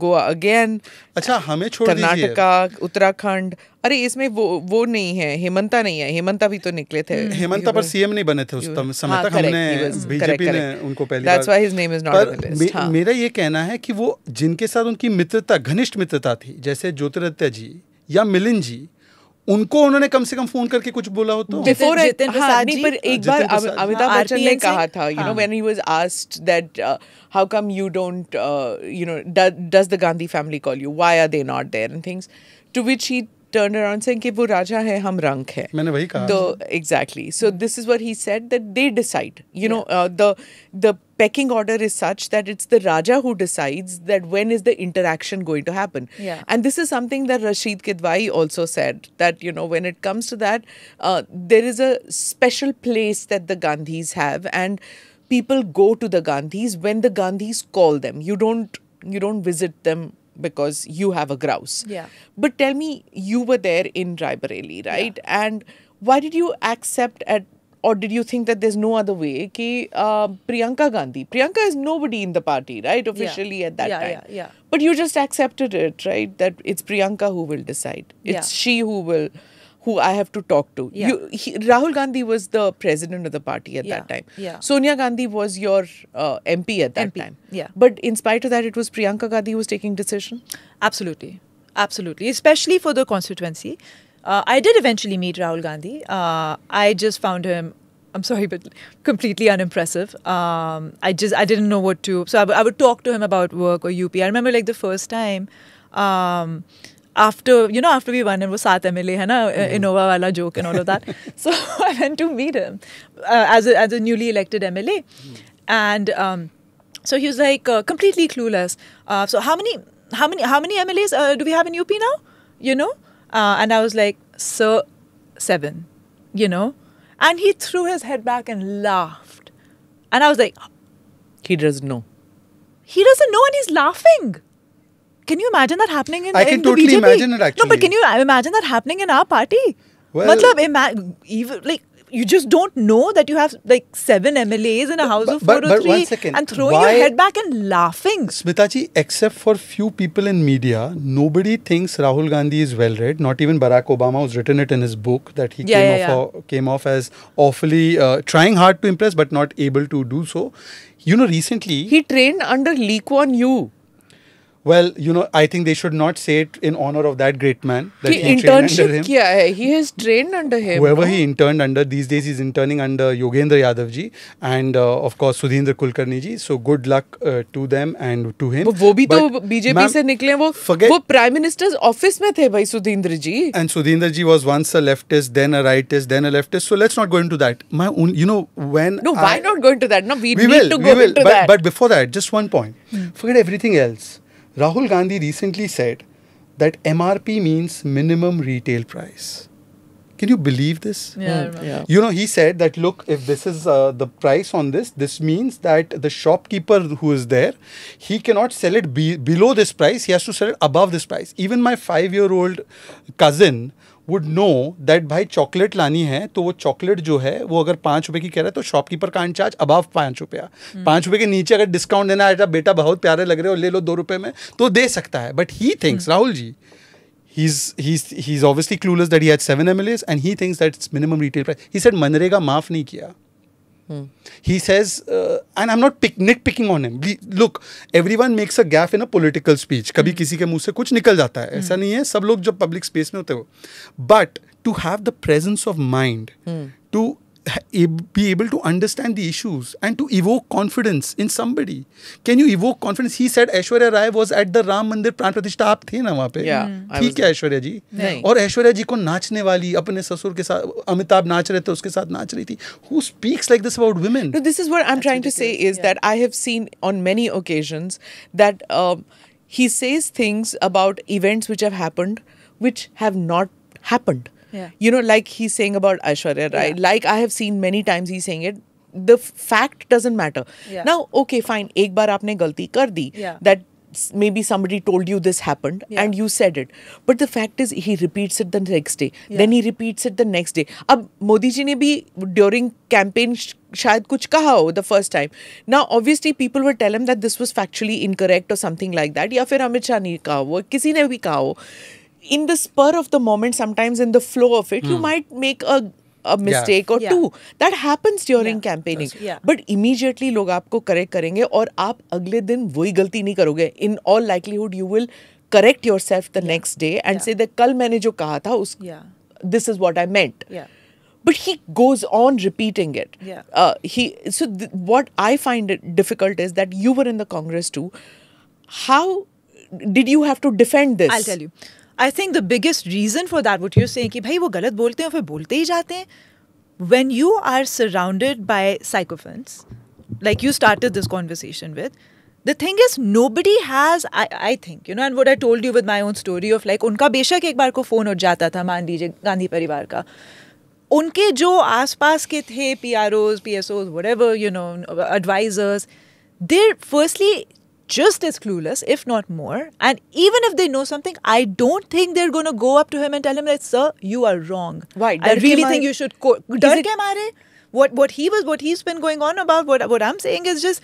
Speaker 1: Goa again अच्छा हमें छोड़ कर्नाटका उत्तराखंड अरे इसमें वो वो नहीं है हेमंता नहीं है हेमंता भी तो निकले थे hmm, हेमंता पर सीएम
Speaker 2: नहीं बने थे उस समय हाँ, तक हमने बीजेपी ने उनको पहले that's why his
Speaker 1: name is not
Speaker 2: मेरा ये कहना है कि वो जिनके साथ उनकी मित्रता घनिष्ठ मित्रता थी जैसे ज्योतिरादित्य जी या मिलिंद जी उनको उन्होंने कम से कम फोन करके कुछ बोला हो तो बिफोर हाँ, पर एक बार अमिताभ हाँ, बच्चन ने कहा था you know when
Speaker 1: he was asked that how come you don't you know does the Gandhi family call you why are they not there and things to which he turned around saying कि वो राजा है हम रंक है मैंने वही कहा तो exactly so this is what he said that they decide you know uh, the the pecking order is such that it's the raja who decides that when is the interaction going to happen yeah. and this is something that Rashid Kidwai also said that you know when it comes to that uh, there is a special place that the Gandhis have and people go to the Gandhis when the Gandhis call them you don't you don't visit them because you have a grouse. Yeah. But tell me, you were there in Raebareli, right? Yeah. And why did you accept at or did you think that there's no other way? Ki, uh, Priyanka Gandhi. Priyanka is nobody in the party, right? Officially yeah. at that yeah, time. Yeah, yeah. But you just accepted it, right? That it's Priyanka who will decide. It's she who will who I have to talk to. Yeah. You, he, Rahul Gandhi was the president of the party at yeah. that time. Yeah. Sonia Gandhi was your uh, MP at that MP. time. Yeah. But in spite of that, it was Priyanka Gandhi who was taking decision. Absolutely, absolutely, especially for the constituency. Uh,
Speaker 4: I did eventually meet Rahul Gandhi. Uh, I just found him. I'm sorry, but completely unimpressive. Um, I just I didn't know what to. So I, would talk to him about work or UP. I remember like the first time. Um, after you know after we won it was Saath MLA hai na mm. Innova wala joke and all of that so I went to meet him uh, as, a, as a newly elected MLA mm. Mm-hmm. and um, so he was like uh, completely clueless uh, so how many how many how many MLAs uh, do we have in UP now you know uh, and I was like sir seven you know and he threw his head back and laughed and I was like he doesn't know he doesn't know and he's laughing can you imagine that happening in? I can in totally the BJP? imagine it actually. No, but can you imagine that happening in our party? Well, Matlab, ima- even like you just don't know that you have like seven MLAs in a house but, of four but, or and throwing your head
Speaker 2: back and laughing. Smitaji, except for few people in media, nobody thinks Rahul Gandhi is well read. Not even Barack Obama, who's written it in his book that he yeah, came, yeah, off, yeah. came off as awfully uh, trying hard to impress but not able to do so. You know, recently he
Speaker 1: trained under Lee Kuan Yew
Speaker 2: well, you know, I think they should not say it in honor of that great man. That he, he internship kiya
Speaker 1: hai. He has trained under him. Whoever no? he
Speaker 2: interned under, these days he's interning under Yogendra Yadav ji and uh, of course Sudhindra Kulkarni ji. So good luck uh, to them and to him. वो भी तो BJP से निकले वो forget, वो prime minister's office में थे भाई Sudhindra ji. And Sudhindra ji was once a leftist, then a rightist, then a leftist. So let's not go into that. My own, you know, when no, I, why
Speaker 1: not go into that? No, we, we need will, to go we will, into but, that. But
Speaker 2: before that, just one point. Hmm. Forget everything else Rahul Gandhi recently said that MRP means minimum retail price. Can you believe this? Yeah, yeah. You know, he said that look, if this is uh, the price on this, this means that the shopkeeper who is there, he cannot sell it be below this price. He has to sell it above this price. Even my five year old cousin would know that भाई chocolate लानी है तो वो chocolate जो है वो अगर पाँच रुपये की कह रहा है तो शॉपकीपर का चार्ज अबाव पाँच रुपया हम्म। पाँच रुपये के नीचे अगर डिस्काउंट देना है बेटा बहुत प्यारे लग रहे हो ले लो दो रुपये में तो दे सकता है but he thinks Rahul ji he's he's he's obviously clueless that he had seven MLAs and he thinks that's minimum retail price. He said MNREGA माफ नहीं किया. Hmm. He says, uh, and I'm not pick, nitpicking on him. We, look, everyone makes a gaffe in a political speech. कभी hmm. किसी के मुंह से कुछ निकल जाता है hmm. ऐसा नहीं है सब लोग जब पब्लिक स्पेस में होते हो but to have the presence of mind to be able to understand the issues and to evoke confidence in somebody. Can you evoke confidence? He said Aishwarya Rai was at the Ram Mandir Pran Pratishtha. na, थे ना वहाँ पे थी क्या ऐश्वर्या जी और ऐश्वर्या जी को नाचने वाली अपने ससुर के साथ अमिताभ नाच रहे थे उसके साथ नाच रही थी who speaks like this about women
Speaker 1: this is what I am trying to say is that I have seen on many occasions that he says things about events which have happened which have not happened you know, like he's saying about Ashwarya. right? Yeah. Like I have seen many times he's saying it. The fact doesn't matter. Yeah. Now, okay, fine. Ek bar aapne galti kar di. Yeah. That maybe somebody told you this happened yeah. and you said it but the fact is he repeats it the next day yeah. then he repeats it the next day ab modi ji ne bhi during campaign sh- shayad kuch kaha ho the first time now obviously people would tell him that this was factually incorrect or something like that ya fir amit shah ne kaha ho kisi ne bhi kaha ho in the spur of the moment, sometimes in the flow of it, mm. you hmm. might make a a mistake yeah. or yeah. two that happens during yeah. campaigning yeah. but immediately log aapko correct karenge aur aap agle din वही गलती नहीं करोगे in all likelihood you will correct yourself the yeah. next day and yeah. say that kal maine jo kaha tha us yeah. this is what i meant yeah but he goes on repeating it yeah uh, he so th- what i find it difficult is that you were in the congress too how did you have to defend this i'll tell
Speaker 4: you I think the biggest reason for that what you're saying कि भाई वो गलत बोलते हैं और फिर बोलते ही जाते हैं when you are surrounded by sycophants, like you started this conversation with, the thing is nobody has I, I think you know and what I told you with my own story of like उनका बेशक एक बार को phone उठ जाता था मान लीजिए गांधी परिवार का उनके जो आसपास के थे पी आर ओज पी एस ओज whatever you know advisers there firstly just as clueless, if not more. And even if they know something, I don't think they're going to go up to him and tell him that, sir, you are wrong. Why? I really think you should. What what he was what he's been going on about? What what I'm saying is just.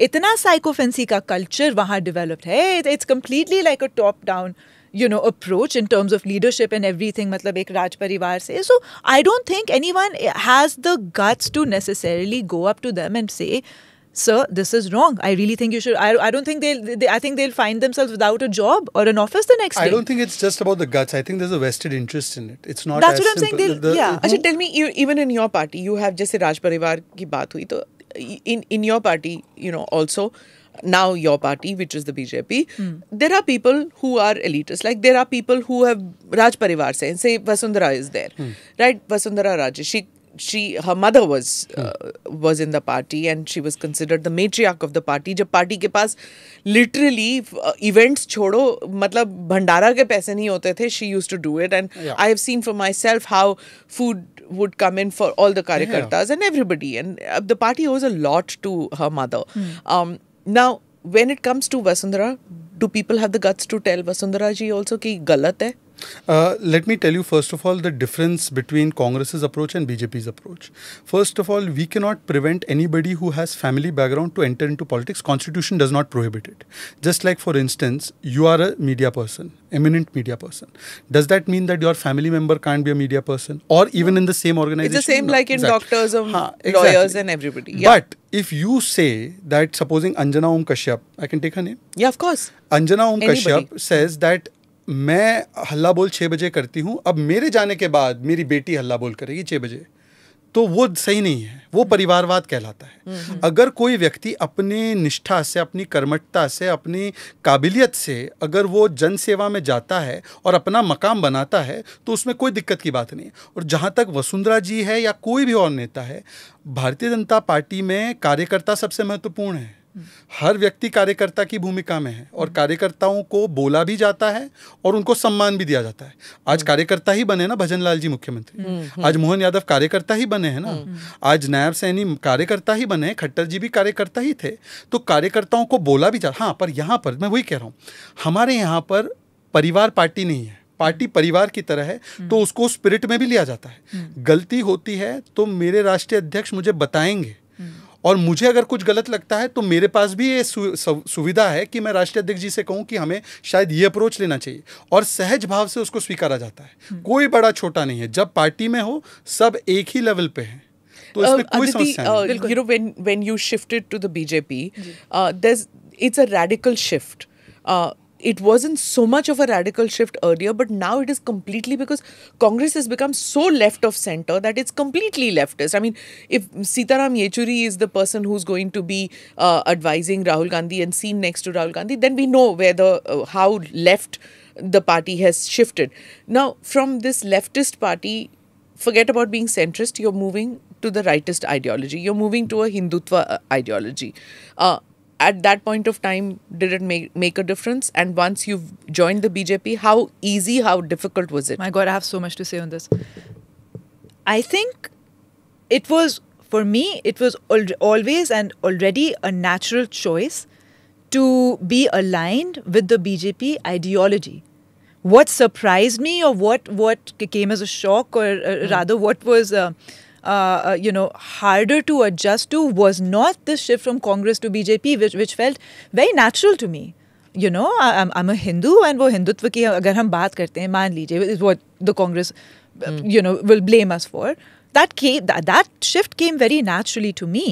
Speaker 4: Itana psychofancy ka culture waha developed. Hey, it's completely like a top-down, you know, approach in terms of leadership and everything. Matlab ek Raj Parivar se. So I don't think anyone has the guts to necessarily go up to them and say, sir, this is wrong. I really think you should. I, I don't think they'll. They, I think they'll find themselves
Speaker 1: without a job or an office the
Speaker 4: next I day. I don't
Speaker 2: think it's just about the guts. I think there's a vested interest in it. It's not.
Speaker 1: That's what I'm simple. saying. The, yeah. Actually, tell me. You, even in your party, you have just Raj Parivar ki baat hui. in in your party, you know, also now your party, which is the BJP, hmm. there are people who are elitist. Like there are people who have Raj Parivar se and say Vasundhara is there, hmm. right? Vasundhara Rajesh, she she her mother was hmm. uh, was in the party and she was considered the matriarch of the party jab party ke paas literally uh, events chodo matlab bhandara ke paise nahi hote the she used to do it and yeah. I have seen for myself how food would come in for all the karyakartas yeah. and everybody and uh, the party owes a lot to her mother hmm. um, now when it comes to Vasundhara do people have the guts to tell Vasundhara ji also ki galat hai
Speaker 2: Uh, let me tell you, first of all, the difference between Congress's approach and BJP's approach. First of all, we cannot prevent anybody who has family background to enter into politics. Constitution does not prohibit it. Just like, for instance, you are a media person, eminent media person. Does that mean that your family member can't be a media person? Or even in the same organization?
Speaker 1: It's the same no, like in exactly. doctors or ha, exactly. lawyers and everybody. Yeah. But
Speaker 2: if you say that, supposing Anjana Om Kashyap, I can take her name? Yeah, of course. Anjana Om Anybody. Kashyap says that मैं हल्ला बोल छः बजे करती हूँ अब मेरे जाने के बाद मेरी बेटी हल्ला बोल करेगी छः बजे तो वो सही नहीं है वो हम्म। परिवारवाद कहलाता है हम्म, हम्म। अगर कोई व्यक्ति अपने निष्ठा से अपनी कर्मठता से अपनी काबिलियत से अगर वो जनसेवा में जाता है और अपना मकाम बनाता है तो उसमें कोई दिक्कत की बात नहीं और जहाँ तक वसुंधरा जी है या कोई भी और नेता है भारतीय जनता पार्टी में कार्यकर्ता सबसे महत्वपूर्ण है हर व्यक्ति कार्यकर्ता की भूमिका में है और कार्यकर्ताओं को बोला भी जाता है और उनको सम्मान भी दिया जाता है आज कार्यकर्ता ही बने ना भजन लाल जी मुख्यमंत्री हम्म, हम्म। आज मोहन यादव कार्यकर्ता ही बने हैं ना हम्म, आज नायब सैनी कार्यकर्ता ही बने खट्टर जी भी कार्यकर्ता ही थे तो कार्यकर्ताओं को बोला भी जाता हाँ पर यहाँ पर मैं वही कह रहा हूँ हमारे यहाँ पर परिवार पार्टी नहीं है पार्टी परिवार की तरह है तो उसको स्पिरिट में भी लिया जाता है गलती होती है तो मेरे राष्ट्रीय अध्यक्ष मुझे बताएंगे और मुझे अगर कुछ गलत लगता है तो मेरे पास भी ये सुविधा है कि मैं राष्ट्रीय अध्यक्ष जी से कहूँ कि हमें शायद ये अप्रोच लेना चाहिए और सहज भाव से उसको स्वीकारा जाता है हम्म। कोई बड़ा छोटा नहीं है जब पार्टी में हो सब एक ही लेवल पे है तो इसमें uh, कोई
Speaker 1: समस्या uh, uh, it wasn't so much of a radical shift earlier, but now it is completely because Congress has become so left of center that it's completely leftist. I mean, if Sitaram Yechuri is the person who's going to be uh, advising Rahul Gandhi and seen next to Rahul Gandhi, then we know where the uh, how left the party has shifted. Now, from this leftist party, forget about being centrist. You're moving to the rightist ideology. You're moving to a Hindutva uh, ideology. Uh, at that point of time did it make, make a difference and once you've joined the bjp how easy how difficult was it my god i have so much to say on this i think it was for me it was al
Speaker 4: always and already a natural choice to be aligned with the bjp ideology what surprised me or what what came as a shock or uh, mm. rather what was uh, uh, uh, you know harder to adjust to was not this shift from Congress to BJP, which which felt very natural to me. You know, I, am a Hindu, and what Hindutv ki agar hum baat karte hai, man lije, what the Congress, hmm. you know, will blame us for. That came that, that shift came very naturally to me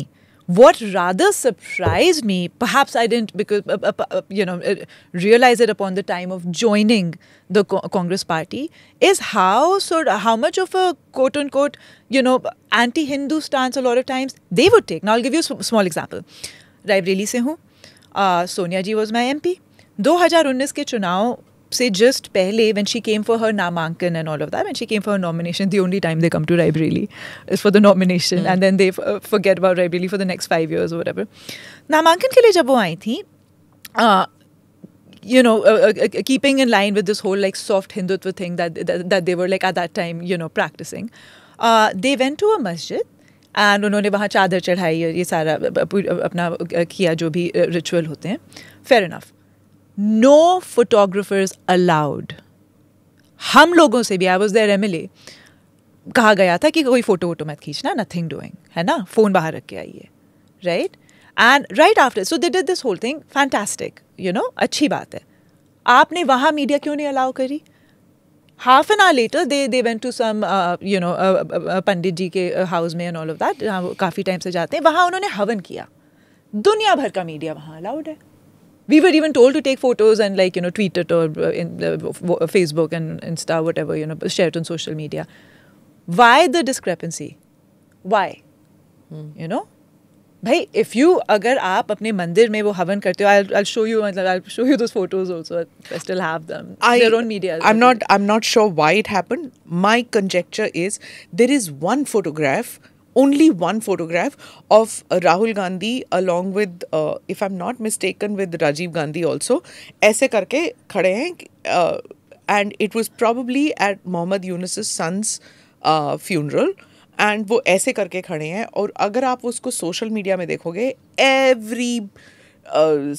Speaker 4: what rather surprised me, perhaps I didn't because uh, uh, uh, you know uh, realize it upon the time of joining the co Congress Party, is how sort of, uh, how much of a quote unquote you know anti-Hindu stance a lot of times they would take. Now I'll give you a small example. Raebareli से हूँ who Sonia ji was my MP. दो हज़ार उन्नीस के say just pehle when she came for her namankan and all of that when she came for her nomination the only time they come to Raebareli is for the nomination mm. and then they f- uh, forget about Raebareli for the next 5 years or whatever namankan ke liye jab wo aayi thi you know, uh, uh, uh, keeping in line with this whole like soft Hindutva thing that, that, that they were like at that time, you know, practicing, uh, they went to a masjid. and unhone वहाँ chadar चढ़ाई और ये सारा अपना किया जो भी ritual होते हैं fair enough no photographers allowed हम लोगों से भी आई वॉज देर एम कहा गया था कि कोई फ़ोटो वोटो मत खींचना नथिंग डूइंग है ना फ़ोन बाहर रख के आइए right and right after so they did this whole thing fantastic you know अच्छी बात है आपने वहाँ मीडिया क्यों नहीं अलाउ करी half an hour later they they went to some you know Pandit ji के हाउस uh, में एंड ऑल ऑफ दैट जहाँ वो काफ़ी टाइम से जाते हैं वहाँ उन्होंने हवन किया दुनिया भर का मीडिया वहाँ अलाउड है we were even told to take photos and like you know tweet it or uh, in, uh, uh, Facebook and Insta whatever you know share it on social media. Why the discrepancy? Why? Hmm. You know. you if you अगर आप अपने you में वो हवन i हो आई आई show you मतलब I show you those photos also
Speaker 1: I still have them their own media I am not I am not sure why it happened my conjecture is there is one photograph only one photograph of uh, Rahul Gandhi along with, uh, if I'm not mistaken, with Rajiv Gandhi also. ऐसे करके खड़े हैं and it was probably at Muhammad Yunus' son's uh, funeral. and वो ऐसे करके खड़े हैं और अगर आप उसको सोशल मीडिया में देखोगे every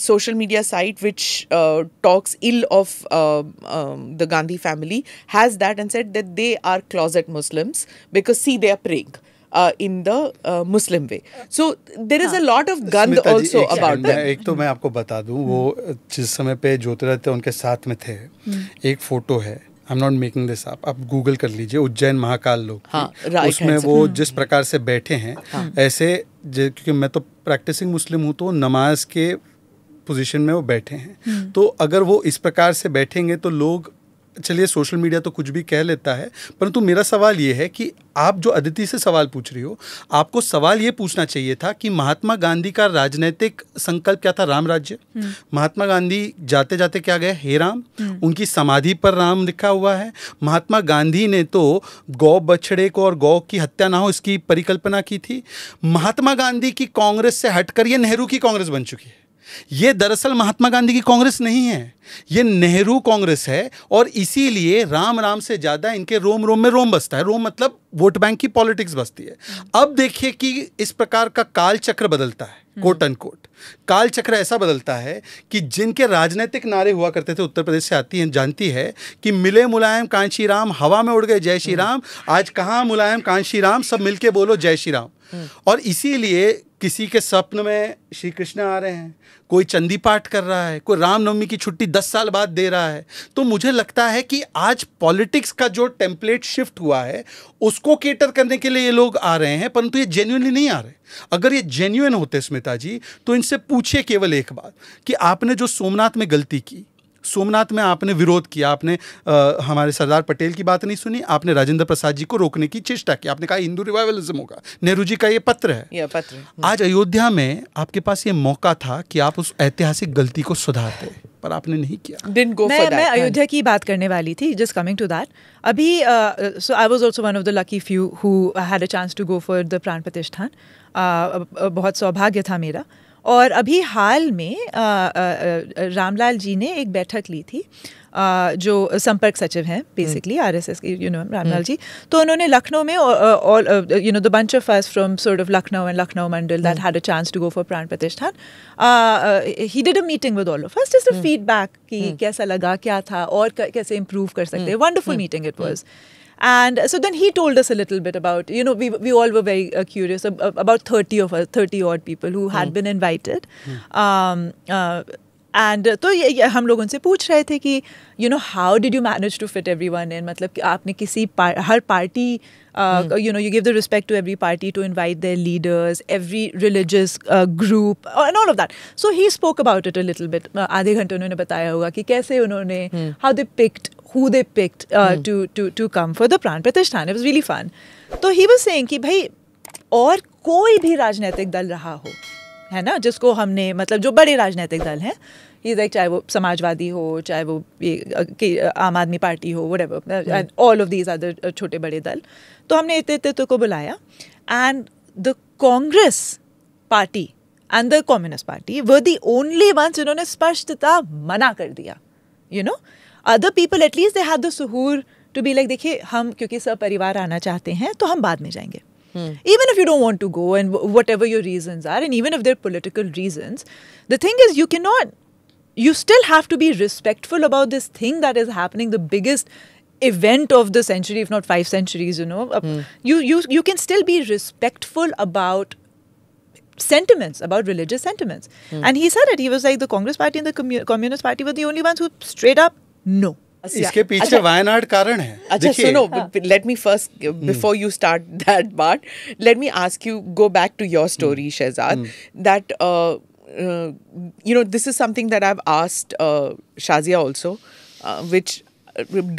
Speaker 1: social media site which talks ill of um, the Gandhi family has that and said that they are closet Muslims because see they are praying. uh, in the uh, Muslim way. So there is a हाँ। lot of gand तो also एक about them. एक तो
Speaker 2: मैं आपको बता दूं वो जिस समय पे ज्योतिरादित्य थे उनके साथ में थे हम्म। एक फोटो है I am not making this आप आप गूगल कर लीजिए उज्जैन महाकाल लोग हाँ, उसमें वो हम्म। जिस प्रकार से बैठे हैं हाँ. ऐसे क्योंकि मैं तो प्रैक्टिसिंग मुस्लिम हूँ तो नमाज के पोजीशन में वो बैठे हैं हम्म। तो अगर वो इस प्रकार से बैठेंगे तो लोग चलिए सोशल मीडिया तो कुछ भी कह लेता है परंतु मेरा सवाल ये है कि आप जो अदिति से सवाल पूछ रही हो आपको सवाल ये पूछना चाहिए था कि महात्मा गांधी का राजनीतिक संकल्प क्या था राम राज्य हम्म। महात्मा गांधी जाते जाते क्या गए हे राम हम्म। उनकी समाधि पर राम लिखा हुआ है महात्मा गांधी ने तो गौ बछड़े को और गौ की हत्या ना हो इसकी परिकल्पना की थी महात्मा गांधी की कांग्रेस से हटकर ये नेहरू की कांग्रेस बन चुकी है ये दरअसल महात्मा गांधी की कांग्रेस नहीं है ये नेहरू कांग्रेस है और इसीलिए राम राम से ज़्यादा इनके रोम रोम में रोम बसता है रोम मतलब वोट बैंक की पॉलिटिक्स बसती है अब देखिए कि इस प्रकार का काल चक्र बदलता है कोट एंड कोट काल चक्र ऐसा बदलता है कि जिनके राजनीतिक नारे हुआ करते थे उत्तर प्रदेश से आती हैं जानती है कि मिले मुलायम कांशी राम हवा में उड़ गए जय श्री हम्म। राम आज कहाँ मुलायम कांशी राम सब मिलके बोलो जय श्री राम हम्म। और इसीलिए किसी के स्वप्न में श्री कृष्ण आ रहे हैं कोई चंदी पाठ कर रहा है कोई रामनवमी की छुट्टी दस साल बाद दे रहा है तो मुझे लगता है कि आज पॉलिटिक्स का जो टेम्पलेट शिफ्ट हुआ है उसको केटर करने के लिए ये लोग आ रहे हैं परंतु ये जेन्यूनली नहीं आ रहे अगर ये जेन्यून होते स्मिता जी तो इनसे पूछे केवल एक बात कि आपने जो सोमनाथ में गलती की सोमनाथ में आपने विरोध किया आपने आ, हमारे सरदार पटेल की बात नहीं सुनी आपने राजेंद्र प्रसाद जी को रोकने की चेष्टा की आपने कहा हिंदू रिवाइवलिज्म होगा नेहरू जी का ये पत्र है ये पत्र हम्म। आज अयोध्या में आपके पास ये मौका था कि आप उस ऐतिहासिक गलती को सुधारते पर आपने नहीं किया Didn't go मैं, मैं अयोध्या
Speaker 4: की बात करने वाली थी जस्ट कमिंग टू दैट अभी so I was also one of the lucky few who had a chance to go for the Pran Pratishthan बहुत सौभाग्य था मेरा uh, और अभी हाल में रामलाल जी ने एक बैठक ली थी जो संपर्क सचिव हैं बेसिकली आर एस एस के यू नो हम्म। रामलाल जी तो उन्होंने लखनऊ में all you know the bunch of us from sort of Lucknow and Lucknow Mandal that had a chance to go for प्राण प्रतिष्ठान he did a meeting with all of us just a feedback हम्म। हम्म। कि कैसा लगा क्या था और कैसे इम्प्रूव कर सकते हैं wonderful meeting it was And so then he told us a little bit about, you know, we, we all were very uh, curious, uh, about 30 of us, 30 odd people who had mm. been invited. Mm. Um, uh, and तो ये, ये हम लोग उनसे पूछ रहे थे कि you know how did you manage to fit everyone in मतलब कि आपने किसी पार, हर party you know you give the respect to every party to invite their leaders every religious group and all of that so he spoke about it a little bit आधे घंटे उन्होंने बताया होगा कि कैसे उन्होंने how they picked who they picked uh, mm. to to to come for the pran pratishthan. It was really fun. तो he was saying कि भाई और कोई भी राजनीतिक दल रहा हो है ना जिसको हमने मतलब जो बड़े राजनीतिक दल हैं लाइक चाहे वो समाजवादी हो चाहे वो ये आम आदमी पार्टी हो what all of these other छोटे बड़े दल तो हमने इतने इतने तो को बुलाया and the Congress party and the communist party were the only ones जिन्होंने स्पष्टता मना कर दिया you you know know? Other people at least they have the सहूर टू बी लाइक देखिए हम क्योंकि सब परिवार आना चाहते हैं तो हम बाद में जाएंगे even if you don't want to go and whatever your reasons are and even if they're political reasons the thing is you cannot you still have to be respectful about this thing that is happening the biggest event of the century if not five centuries you know hmm. you you you can still be respectful about sentiments about religious sentiments hmm. and he said it he was like the congress party and the communist party were the only ones who
Speaker 1: straight up
Speaker 2: no
Speaker 4: अच्छा, इसके पीछे अच्छा। वायनाड कारण
Speaker 2: है अच्छा सुनो
Speaker 1: let me first before you start that part let me ask you go back to your story Shahzad that you know this is something that I have asked Shazia also which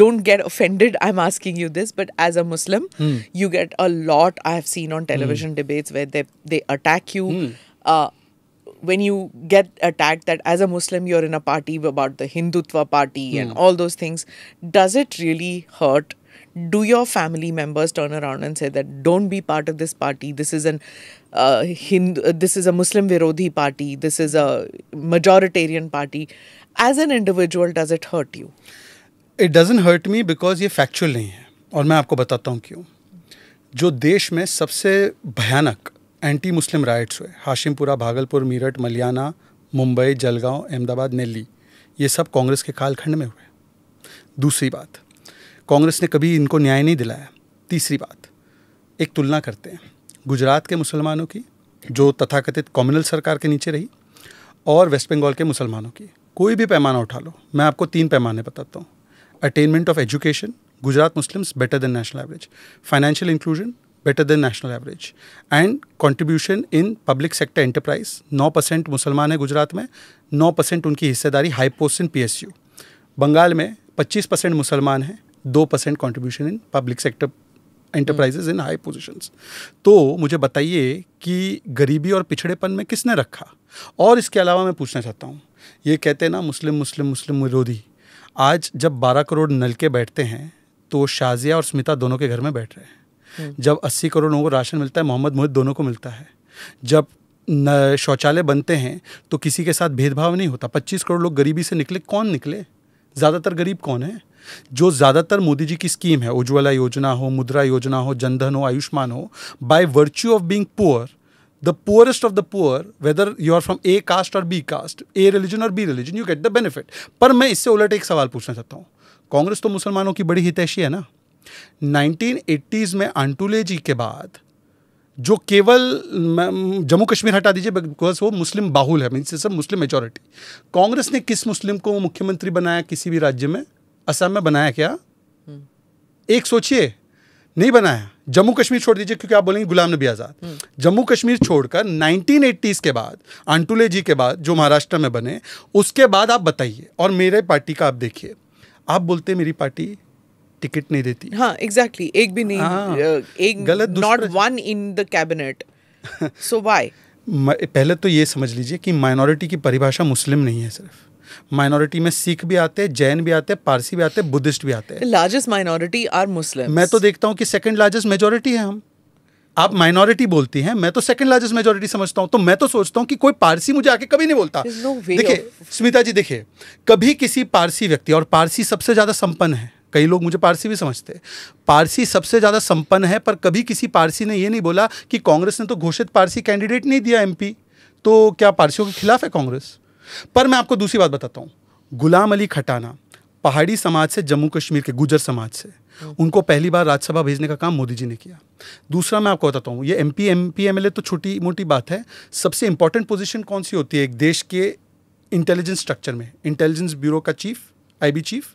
Speaker 1: don't get offended I am asking you this but as a Muslim you get a lot I have seen on television debates where they they attack you when you get attacked that as a Muslim you're in a party about the Hindutva party mm. and hmm. all those things, does it really hurt? Do your family members turn around and say that don't be part of this party? This is an uh, Hindu, uh, this is a Muslim Virodhi party. This is a majoritarian party. As an individual, does it
Speaker 2: hurt you? It doesn't hurt me because factual नहीं है और मैं tell you why. क्यों जो देश में सबसे भयानक एंटी मुस्लिम राइट्स हुए हाशिमपुरा भागलपुर मीरठ मलियाना मुंबई जलगांव अहमदाबाद नेली ये सब कांग्रेस के कालखंड में हुए दूसरी बात कांग्रेस ने कभी इनको न्याय नहीं दिलाया तीसरी बात एक तुलना करते हैं गुजरात के मुसलमानों की जो तथाकथित कॉम्युनल सरकार के नीचे रही और वेस्ट बंगाल के मुसलमानों की कोई भी पैमाना उठा लो मैं आपको तीन पैमाने बताता हूँ attainment of education Gujarat Muslims better than national average financial inclusion better than average and And in public sector sector नौ 9% मुसलमान है गुजरात में 9% उनकी हिस्सेदारी high post in PSU Bengal में 25% मुसलमान हैं 2% contribution in public sector enterprises in high positions तो मुझे बताइए कि गरीबी और पिछड़ेपन में किसने रखा और इसके अलावा मैं पूछना चाहता हूँ ये कहते हैं ना मुस्लिम मुस्लिम मुस्लिम विरोधी आज जब 12 करोड़ नलके बैठते हैं तो शाजिया और स्मिता दोनों के घर में बैठ रहे हैं हम्म। जब 80 करोड़ लोगों को राशन मिलता है मोहम्मद मोहित दोनों को मिलता है जब शौचालय बनते हैं तो किसी के साथ भेदभाव नहीं होता 25 करोड़ लोग गरीबी से निकले कौन निकले ज़्यादातर गरीब कौन है जो ज़्यादातर मोदी जी की स्कीम है उज्ज्वला योजना हो मुद्रा योजना हो जनधन हो आयुष्मान हो by virtue of being poor the poorest of the poor whether you are from A caste और बी कास्ट ए रिलीजन और B religion you get the benefit पर मैं इससे उलट एक सवाल पूछना चाहता हूँ कांग्रेस तो मुसलमानों की बड़ी हितैषी है ना 1980s में आंटूले जी के बाद जो केवल जम्मू कश्मीर हटा दीजिए बिकॉज वो मुस्लिम बाहुल है मीन्स सब मुस्लिम मेजोरिटी कांग्रेस ने किस मुस्लिम को मुख्यमंत्री बनाया किसी भी राज्य में असम में बनाया क्या हम्म। एक सोचिए नहीं बनाया जम्मू कश्मीर छोड़ दीजिए क्योंकि आप बोलेंगे गुलाम नबी आज़ाद हम्म। जम्मू कश्मीर छोड़कर नाइनटीन के बाद आंटूले जी के बाद जो महाराष्ट्र में बने उसके बाद आप बताइए और मेरे पार्टी का आप देखिए आप बोलते मेरी पार्टी टिकट नहीं देती हाँ एग्जैक्टली exactly, एक भी नहीं हाँ,
Speaker 1: एक गलत not one in the cabinet so why
Speaker 2: पहले तो ये समझ लीजिए कि माइनॉरिटी की परिभाषा मुस्लिम नहीं है सिर्फ माइनॉरिटी में सिख भी आते हैं जैन भी आते हैं पारसी भी आते हैं बुद्धिस्ट भी आते हैं
Speaker 1: लार्जेस्ट माइनॉरिटी आर मुस्लिम मैं तो
Speaker 2: देखता हूँ कि सेकंड लार्जेस्ट मेजोरिटी है हम आप माइनॉरिटी बोलती हैं मैं तो सेकंड लार्जेस्ट मेजोरिटी समझता हूँ तो मैं तो सोचता हूँ कि कोई पारसी मुझे आके कभी नहीं बोलता
Speaker 1: no देखिए
Speaker 2: स्मिता जी देखिए कभी किसी पारसी व्यक्ति और पारसी सबसे ज़्यादा संपन्न है कई लोग मुझे पारसी भी समझते हैं पारसी सबसे ज़्यादा संपन्न है पर कभी किसी पारसी ने ये नहीं बोला कि कांग्रेस ने तो घोषित पारसी कैंडिडेट नहीं दिया एम तो क्या पारसियों के खिलाफ है कांग्रेस पर मैं आपको दूसरी बात बताता हूँ गुलाम अली खटाना पहाड़ी समाज से जम्मू कश्मीर के गुजर समाज से उनको पहली बार राज्यसभा भेजने का काम मोदी जी ने किया दूसरा मैं आपको बताता हूँ ये M P M P M L A तो छोटी मोटी बात है सबसे इंपॉर्टेंट पोजीशन कौन सी होती है एक देश के इंटेलिजेंस स्ट्रक्चर में इंटेलिजेंस ब्यूरो का चीफ आई बी चीफ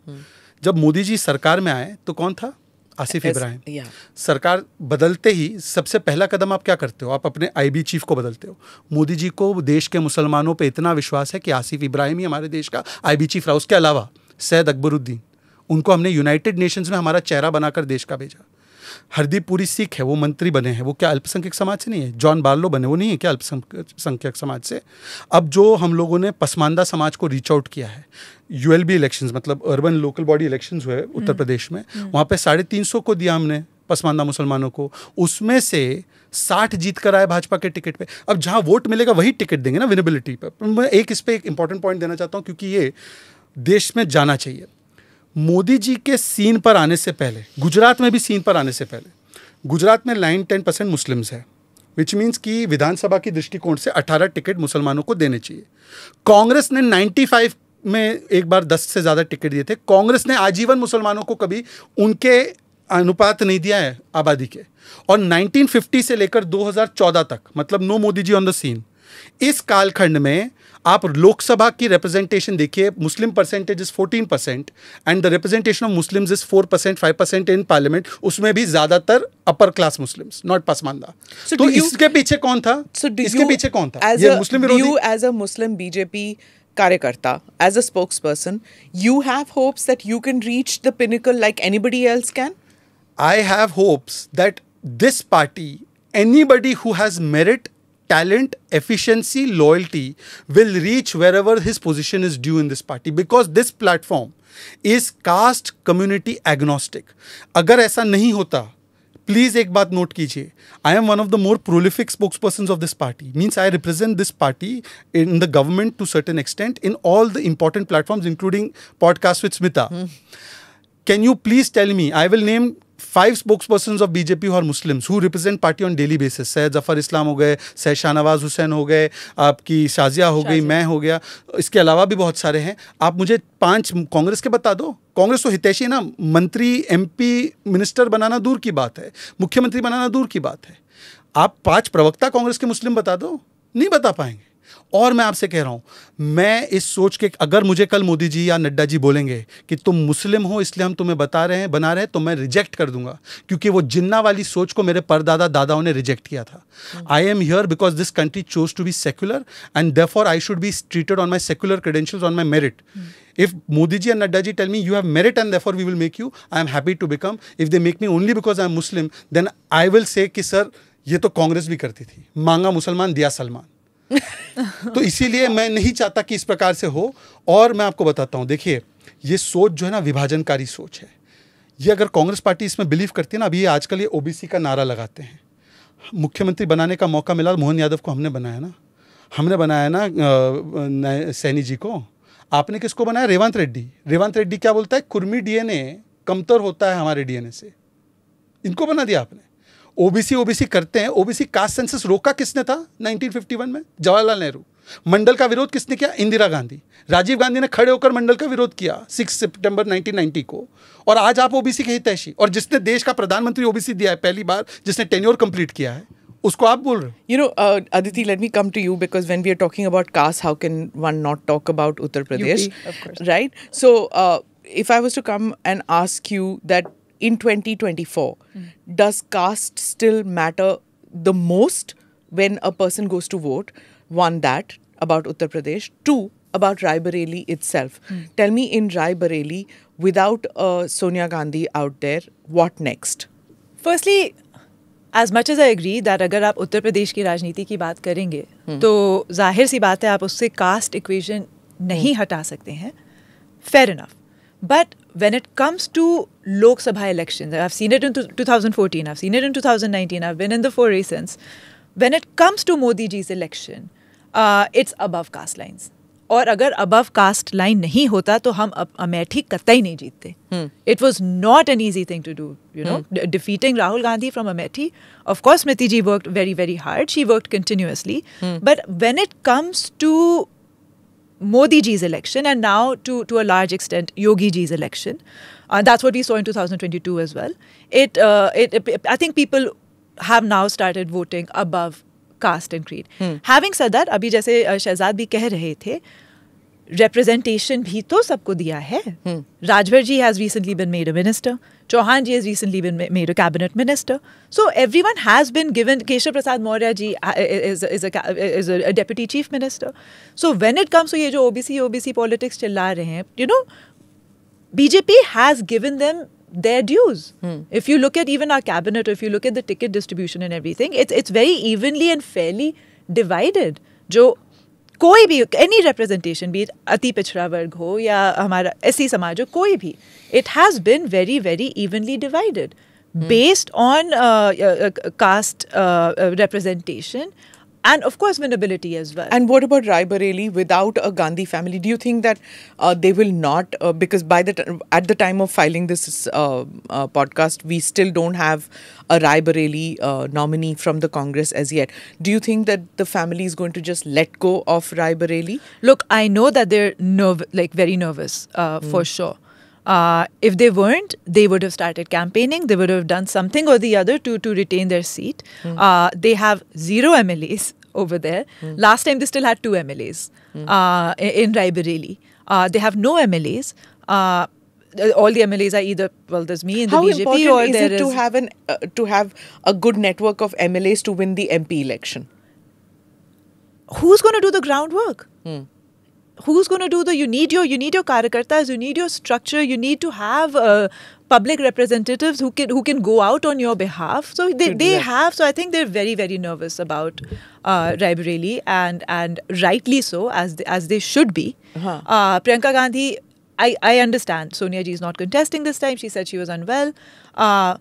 Speaker 2: जब मोदी जी सरकार में आए तो कौन था आसिफ इब्राहिम सरकार बदलते ही सबसे पहला कदम आप क्या करते हो आप अपने आईबी चीफ को बदलते हो मोदी जी को देश के मुसलमानों पे इतना विश्वास है कि आसिफ इब्राहिम ही हमारे देश का आईबी चीफ रहा उसके अलावा सैद अकबरुद्दीन उनको हमने यूनाइटेड नेशंस में हमारा चेहरा बनाकर देश का भेजा हरदीप पुरी सिख है वो मंत्री बने हैं वो क्या अल्पसंख्यक समाज से नहीं है जॉन बार्लो बने वो नहीं है क्या अल्पसंख्यक समाज से अब जो हम लोगों ने पसमानदा समाज को रीच आउट किया है यू एल बी इलेक्शन मतलब अर्बन लोकल बॉडी इलेक्शन हुए हम्म। उत्तर प्रदेश में हम्म। वहाँ पे साढ़े तीन सौ को दिया हमने पसमानदा मुसलमानों को उसमें से साठ जीत कर आए भाजपा के टिकट पे अब जहाँ वोट मिलेगा वही टिकट देंगे ना विनेबिलिटी पर मैं एक इस पर एक इंपॉर्टेंट पॉइंट देना चाहता हूँ क्योंकि ये देश में जाना चाहिए मोदी जी के सीन पर आने से पहले गुजरात में भी सीन पर आने से पहले गुजरात में नाइन टेन परसेंट मुस्लिम्स हैं विच मीन्स कि विधानसभा की दृष्टिकोण से 18 टिकट मुसलमानों को देने चाहिए कांग्रेस ने 95 में एक बार दस से ज़्यादा टिकट दिए थे कांग्रेस ने आजीवन मुसलमानों को कभी उनके अनुपात नहीं दिया है आबादी के और 1950 से लेकर 2014 तक मतलब no Modi ji on the scene इस कालखंड में आप लोकसभा की रिप्रेजेंटेशन देखिए Muslim percentage is 14 percent and the representation of Muslims is 4 percent five percent in parliament उसमें भी ज्यादातर upper class Muslims not Pasmanda तो इसके पीछे कौन था so इसके you, पीछे कौन था ये मुस्लिम विरोधी
Speaker 1: as a Muslim BJP Karyakarta, as a spokesperson, you have hopes that you can reach the pinnacle like anybody else can?
Speaker 2: I have hopes that this party, anybody who has merit, talent, efficiency, loyalty, will reach wherever his position is due in this party because this platform is caste community agnostic. अगर ऐसा नहीं होता please एक बात note कीजिए I am one of the more prolific spokes person of this party means I represent this party in the government to certain extent in all the important platform including podcast with Smita can you please tell me I will name five spokes person of BJP और Muslims who represent party on daily basis Syed Zafar Islam हो गए सैद शाहनवाज हुसैन हो गए आपकी शाजिया हो गई मैं हो गया इसके अलावा भी बहुत सारे हैं आप मुझे पांच कांग्रेस के बता दो कांग्रेस तो हितैषी ना मंत्री पी मिनिस्टर बनाना दूर की बात है मुख्यमंत्री बनाना दूर की बात है आप पांच प्रवक्ता कांग्रेस के मुस्लिम बता दो नहीं बता पाएंगे और मैं आपसे कह रहा हूँ मैं इस सोच के अगर मुझे कल मोदी जी या नड्डा जी बोलेंगे कि तुम मुस्लिम हो इसलिए हम तुम्हें बता रहे हैं बना रहे हैं तो मैं रिजेक्ट कर दूंगा क्योंकि वो जिन्ना वाली सोच को मेरे परदादा दादाओं ने रिजेक्ट किया था I am here because this country chose to be secular and therefore I should be treated on my secular credentials on my merit if Modi ji and Nadda ji tell me you have merit and therefore we will make you, I am happy to become. If they make me only because I am Muslim, then I will say कि sir ये तो Congress भी करती थी मांगा मुसलमान दिया सलमान तो इसीलिए मैं नहीं चाहता कि इस प्रकार से हो और मैं आपको बताता हूँ देखिए ये सोच जो है ना विभाजनकारी सोच है ये अगर कांग्रेस पार्टी इसमें बिलीव करती है ना अभी ये आजकल ये ओबीसी का नारा लगाते हैं मुख्यमंत्री बनाने का मौका मिला मोहन यादव को हमने बनाया ना हमने बनाया ना सैनी जी को आपने किसको बनाया रेवंत रेड्डी रेवंत रेड्डी क्या बोलता है कुर्मी डीएनए कमतर होता है हमारे डीएनए से इनको बना दिया आपने ओबीसी ओबीसी करते हैं ओबीसी कास्ट सेंसस रोका किसने था 1951 में जवाहरलाल नेहरू मंडल का विरोध किसने किया इंदिरा गांधी राजीव गांधी ने खड़े होकर मंडल का विरोध किया 6 सितंबर 1990 को और आज आप ओबीसी के हितैषी और जिसने देश का प्रधानमंत्री ओबीसी दिया है पहली बार जिसने टेन्योर कंप्लीट किया है उसको आप बोल रहे हो you know Aditi let me come to you because when
Speaker 1: we are talking about caste how can one not talk about Uttar Pradesh right so if I was to come and ask you that in 2024 mm. does caste still matter the most when a person goes to vote one that about uttar pradesh two about Rai Bareli itself. Mm. Tell me in Rai Bareli, without uh, Sonia Gandhi out there, what next? Firstly,
Speaker 4: as much as I agree that अगर आप उत्तर प्रदेश की राजनीति की बात करेंगे hmm. तो जाहिर सी बात है आप उससे कास्ट इक्वेशन नहीं hmm. हटा सकते हैं fair enough But when it comes to Lok Sabha elections, I've seen it in 2014, I've seen it in 2019, I've been in the foray since. When it comes to Modi ji's election, uh, it's above caste lines. और अगर above cast line नहीं होता तो हम अमेठी कतई नहीं जीतते it was not an easy thing to do you know defeating Rahul Gandhi from Amethi of course Smriti ji work very very hard she work continuously but when it comes to Modi ji's election and now to, to a large extent Yogi ji's election. Uh, that's what we saw in 2022 as well. It, uh, it, it, I think people have now started voting above caste and creed. Hmm. Having said that, अभी जैसे uh, Shahzad भी कह रहे थे representation भी तो सबको दिया है हम्म। Rajbhar ji has recently been made a minister Chauhan ji has recently been made a cabinet minister so everyone has been given Keshav Prasad Maurya ji is a deputy chief minister so when it comes ये जो O O B C B C politics चिल्ला रहे हैं you know BJP has given them their dues. Hmm. If you look at even our cabinet, if you look at the ticket distribution and everything, it's it's very evenly and fairly divided. जो कोई भी any representation भी अति पिछड़ा वर्ग हो या हमारा ऐसी समाज हो कोई भी it has been very very evenly divided based on
Speaker 1: caste representation and of course vulnerability as well. And what about Raebareli without a Gandhi family? Do you think that uh, they will not uh, because by the at the time of filing this uh, uh podcast, we still don't have a Raebareli uh, nominee from the Congress as yet. Do you think that the family is going to just let go of Raebareli? Look, I know that they're nerv- like very nervous mm. for hmm. sure.
Speaker 4: Uh, if they weren't, they would have started campaigning. They would have done something or the other to, to retain their seat. Mm. Uh, they have zero MLAs over there. Mm. Last time they still had two MLAs mm. uh, in, in Raebareli. Uh, they have no MLAs. Uh,
Speaker 1: all the MLAs are either well, there's me in the How BJP important or is there it is to have an uh, to have a good network of MLAs to win the MP election. Who's going to
Speaker 4: do the groundwork? Hmm who's going to do the you need your you need your karyakartas you need your structure you need to have uh, public representatives who can who can go out on your behalf so they, they have so i think they're very very nervous about uh, and and rightly so as they, as they should be uh-huh. uh, priyanka gandhi I, I understand Sonia Ji is not contesting this time. She said she was unwell. Uh,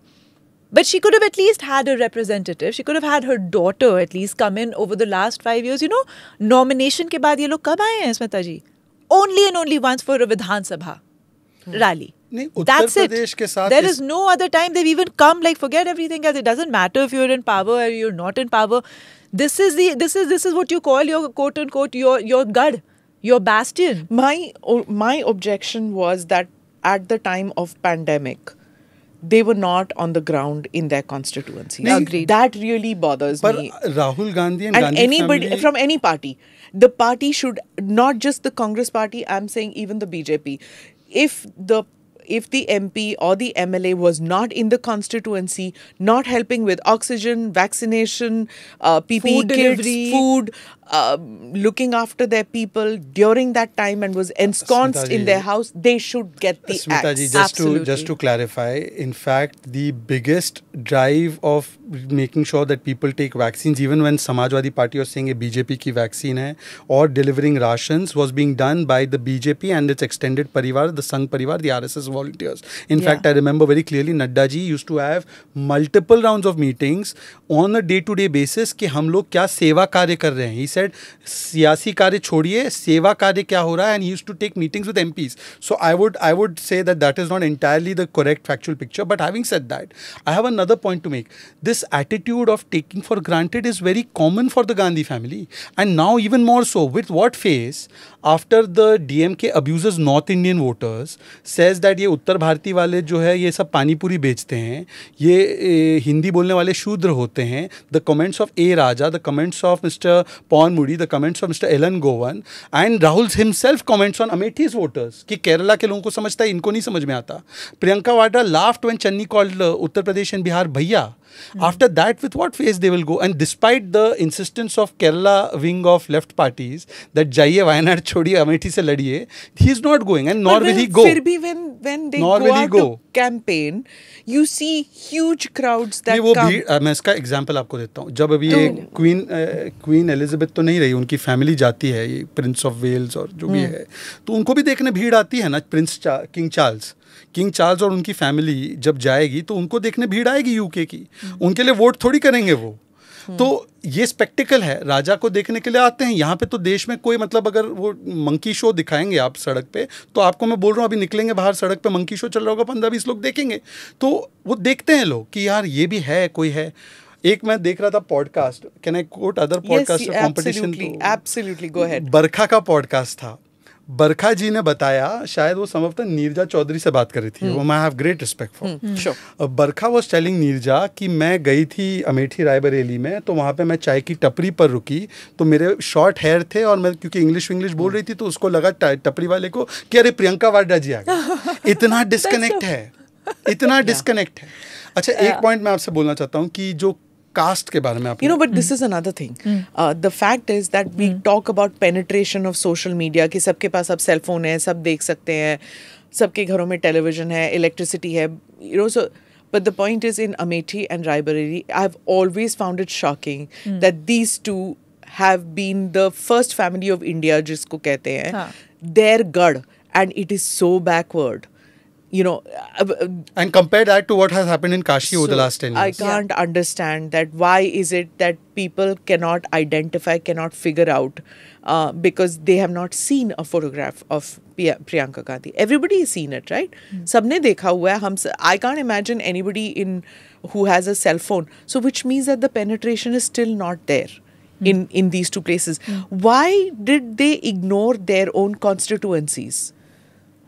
Speaker 4: but she could have at least had a representative. She could have had her daughter at least come in over the last five years. You know, nomination ke baad ye log kab aaye ji? Only and only once for a Vidhan Sabha rally.
Speaker 2: Hmm. That's it. there is,
Speaker 4: no other time they've even come. Like, forget everything else. It doesn't matter if you're in power or you're not in power. This is the this is this is what you call your quote
Speaker 1: unquote your your gud, your bastion. My my objection was that at the time of pandemic they were not on the ground in their constituency. Agreed. That really bothers but me.
Speaker 2: Rahul Gandhi and, and Gandhi anybody family... from
Speaker 1: any party, the party should not just the Congress party. I'm saying even the BJP. If the if the MP or the MLA was not in the constituency, not helping with oxygen, vaccination, uh, PPE food kits, delivery. food, um, looking after their people during that time and was ensconced Smitaji, in their house, they should get the Smita axe. Ji, just to
Speaker 2: just to clarify, in fact, the biggest drive of making sure that people take vaccines, even when Samajwadi Party was saying a BJP ki vaccine hai, or delivering rations, was being done by the BJP and its extended parivar, the Sangh parivar, the RSS volunteers. In yeah. fact, I remember very clearly Nadda ji used to have multiple rounds of meetings on a day-to-day -day basis कि हम लोग क्या सेवा कार्य कर रहे हैं said सियासी कार्य छोड़िए सेवा कार्य क्या हो रहा है and use to take meetings with MPs so I would I would say that that is not entirely the correct factual picture but having set that I have another point to make this attitude of taking for granted is very common for the Gandhi family and now even more so with what face after the DMK abuse north Indian voters says that ये उत्तर भारतीय वाले जो है ये सब पानीपुरी बेचते हैं ये हिंदी बोलने वाले शूद्र होते हैं the comments of A Raja the comments of mister Ponmudy the comments of mister Elangovan and Rahul himself comments on Amethi's voters कि केरला के लोगों को समझता है इनको नहीं समझ में आता Priyanka Vadra laughed when Channi called Uttar Pradesh and Bihar bhaiya After that, with what face they will go? And despite the insistence of Kerala wing of left parties that Jaiye vayanad chodi Amethi se ladiye, he is not going, and nor will he go. Fir
Speaker 1: bhi when when they nor go out go. to campaign, you see huge crowds that come वो come.
Speaker 2: भीड़ मैं इसका example आपको देता हूँ जब अभी ये क्वीन क्वीन एलिजाबेथ तो नहीं रही उनकी फैमिली जाती है ये प्रिंस ऑफ वेल्स और जो भी है तो उनको भी देखने भीड़ आती है ना prince king Charles king Charles और उनकी फैमिली जब जाएगी तो उनको देखने भीड़ आएगी यूके की उनके लिए वोट थोड़ी करेंगे वो हम्म। तो ये स्पेक्टिकल है राजा को देखने के लिए आते हैं यहाँ पे तो देश में कोई मतलब अगर वो मंकी शो दिखाएंगे आप सड़क पे तो आपको मैं बोल रहा हूँ अभी निकलेंगे बाहर सड़क पे मंकी शो चल रहा होगा पंद्रह बीस लोग देखेंगे तो वो देखते हैं लोग कि यार ये भी है कोई है एक मैं देख रहा था podcast can I quote other podcast competition Barkha का पॉडकास्ट था बरखा जी ने बताया शायद वो संभवतः नीरजा चौधरी से बात कर रही थी हम्म। वो I have great respect for Barkha was telling Neerja कि मैं गई थी अमेठी रायबरेली में तो वहाँ पे मैं चाय की टपरी पर रुकी तो मेरे शॉर्ट हेयर थे और मैं क्योंकि इंग्लिश विंग्लिश बोल रही थी तो उसको लगा टपरी वाले को कि अरे प्रियंका वाड्रा जी आ
Speaker 3: गए इतना डिस्कनेक्ट
Speaker 2: है इतना डिस्कनेक्ट है अच्छा एक पॉइंट मैं आपसे बोलना चाहता हूँ कि जो कास्ट के बारे में आप you know but this is another thing the fact is that we talk
Speaker 1: about penetration of social media कि सबके पास अब सेलफोन है सब देख सकते हैं सबके घरों में टेलीविजन है इलेक्ट्रिसिटी है you know so but the point is in Amethi and Raebareli I have always found it shocking that these two have been the first family of India जिसको कहते हैं देर हाँ. गढ़ and it is so backward you know uh, uh, and compare
Speaker 2: that to what has happened in kashi so over the last 10 years i
Speaker 1: can't yeah. understand that why is it that people cannot identify cannot figure out uh, because they have not seen a photograph of priyanka gandhi everybody has seen it right mm. sabne dekha hua hum i can't imagine anybody in who has a cell phone so which means that the penetration is still not there mm. in in these two places mm. why did they ignore their own constituencies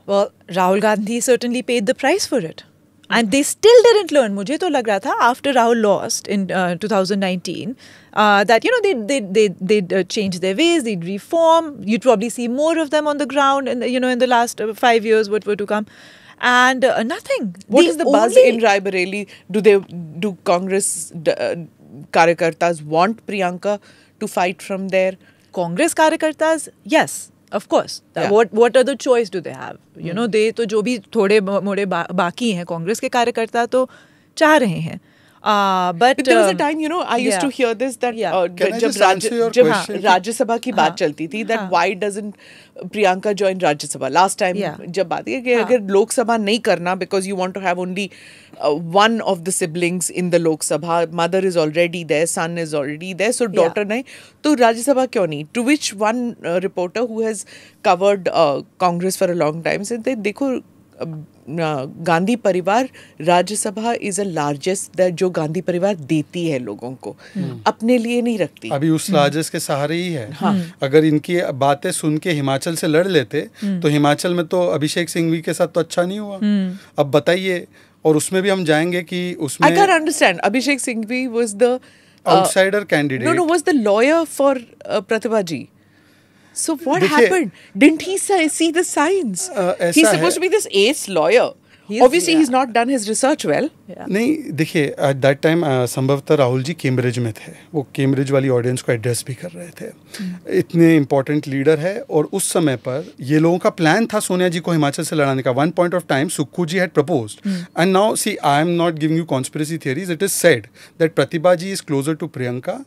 Speaker 1: well, Rahul Gandhi
Speaker 4: certainly paid the price for it. And they still didn't learn. मुझे तो लग रहा था after Rahul lost in uh, 2019 uh, that you know they they they they'd uh, change their ways, they'd reform. You'd probably see more of them on the ground, and you know in the last uh, five years what were to come
Speaker 1: and uh, nothing. What the is the buzz in Bareli? Do they do Congress uh, karyakartas want Priyanka to fight from there? Congress karyakartas, yes. Of course what what are the choice do they have you know they तो जो भी
Speaker 4: थोड़े मोड़े बा, बाकी हैं कांग्रेस के कार्यकर्ता तो चाह रहे हैं Uh, but, but there was a um, time, you know, I used yeah. to
Speaker 1: hear this that yeah. uh, Can जब राज्य जब राज्य that why doesn't Priyanka join Rajya Sabha last time yeah. जब आती है कि अगर लोक सभा because you want to have only uh, one of the siblings in the Lok Sabha mother is already there son is already there so daughter yeah. नहीं to राज्य सभा to which one uh, reporter who has covered uh, Congress for a long time said that देखो गांधी परिवार Rajya Sabha is a largest जो गांधी परिवार
Speaker 2: देती है लोगों को हम्म। अपने लिए नहीं रखती अभी उस लार्जेस्ट हम्म। के सहारे ही है हाँ। अगर इनकी बातें सुन के हिमाचल से लड़ लेते हम्म। तो हिमाचल में तो अभिषेक सिंघवी के साथ तो अच्छा नहीं हुआ अब बताइए और उसमें भी हम जाएंगे कि उसमें I can
Speaker 1: understand Abhishek Singhvi was the
Speaker 2: outsider candidate no no
Speaker 1: was the lawyer for Pratibha ji So what happened? Didn't he see the signs? Uh, he's supposed to be this ace lawyer. He's, Obviously, yeah. he's not done his research well. Yeah. नहीं
Speaker 2: देखिए at that time संभवतः राहुल जी Cambridge में थे वो Cambridge वाली audience को address भी कर रहे थे hmm. इतने इंपॉर्टेंट लीडर है और उस समय पर ये लोगों का प्लान था सोनिया जी को हिमाचल से लड़ाने का one point of time Sukhu ji had propose and now see I am not giving you conspiracy theories it is said that Pratibha ji is closer to Priyanka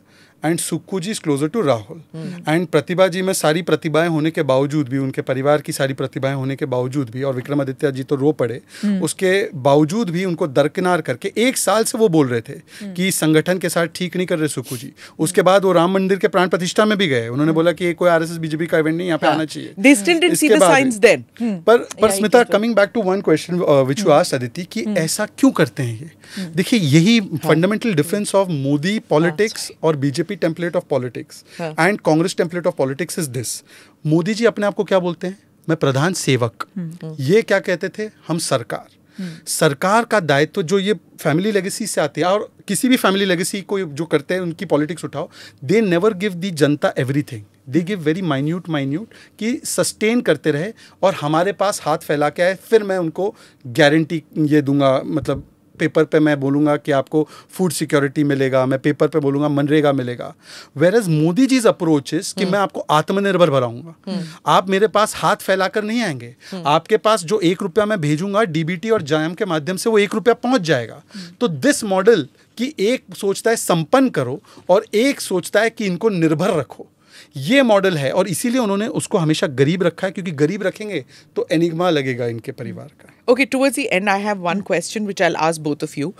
Speaker 2: and Sukhu ji is closer to Rahul and Pratibha ji में सारी प्रतिभाएं होने के बावजूद भी उनके परिवार की सारी प्रतिभाएं होने के बावजूद भी और विक्रमादित्य जी तो रो पड़े उसके बावजूद भी उनको दरकिनार करके एक साल से वो बोल रहे थे कि संगठन के साथ ठीक नहीं कर रहे सुक्कू जी उसके बाद वो राम मंदिर के प्राण प्रतिष्ठा में भी गए उन्होंने बोला कि कोई आर बीजेपी का इवेंट नहीं यहाँ पे आना चाहिए पर Smita coming back to one question which you ask Aditi की ऐसा क्यों करते हैं ये देखिए यही fundamental difference of Modi politics और BJP BJP template of politics and Congress template of politics is this Modi ji अपने आप को क्या बोलते हैं मैं प्रधान सेवक हम्म. ये क्या कहते थे हम सरकार हम्म. सरकार का दायित्व तो जो ये फैमिली लेगेसी से आती है और किसी भी फैमिली लेगेसी को जो करते हैं उनकी पॉलिटिक्स उठाओ they never give the Janata everything they give very minute minute कि सस्टेन करते रहे और हमारे पास हाथ फैला के आए फिर मैं उनको गारंटी ये दूंगा मतलब पेपर पे मैं बोलूँगा कि आपको फूड सिक्योरिटी मिलेगा मैं पेपर पे बोलूँगा मनरेगा मिलेगा where as Modi ji's approach is कि हम्म। मैं आपको आत्मनिर्भर भराऊंगा हम्म। आप मेरे पास हाथ फैलाकर नहीं आएंगे हम्म। आपके पास जो एक रुपया मैं भेजूंगा डीबीटी और जायम के माध्यम से वो एक रुपया पहुंच जाएगा तो दिस मॉडल कि एक सोचता है संपन्न करो और एक सोचता है कि इनको निर्भर रखो ये मॉडल है और इसीलिए उन्होंने उसको हमेशा गरीब रखा है क्योंकि गरीब रखेंगे तो एनिग्मा लगेगा इनके परिवार का
Speaker 1: okay towards the end I have one question which I will ask both of you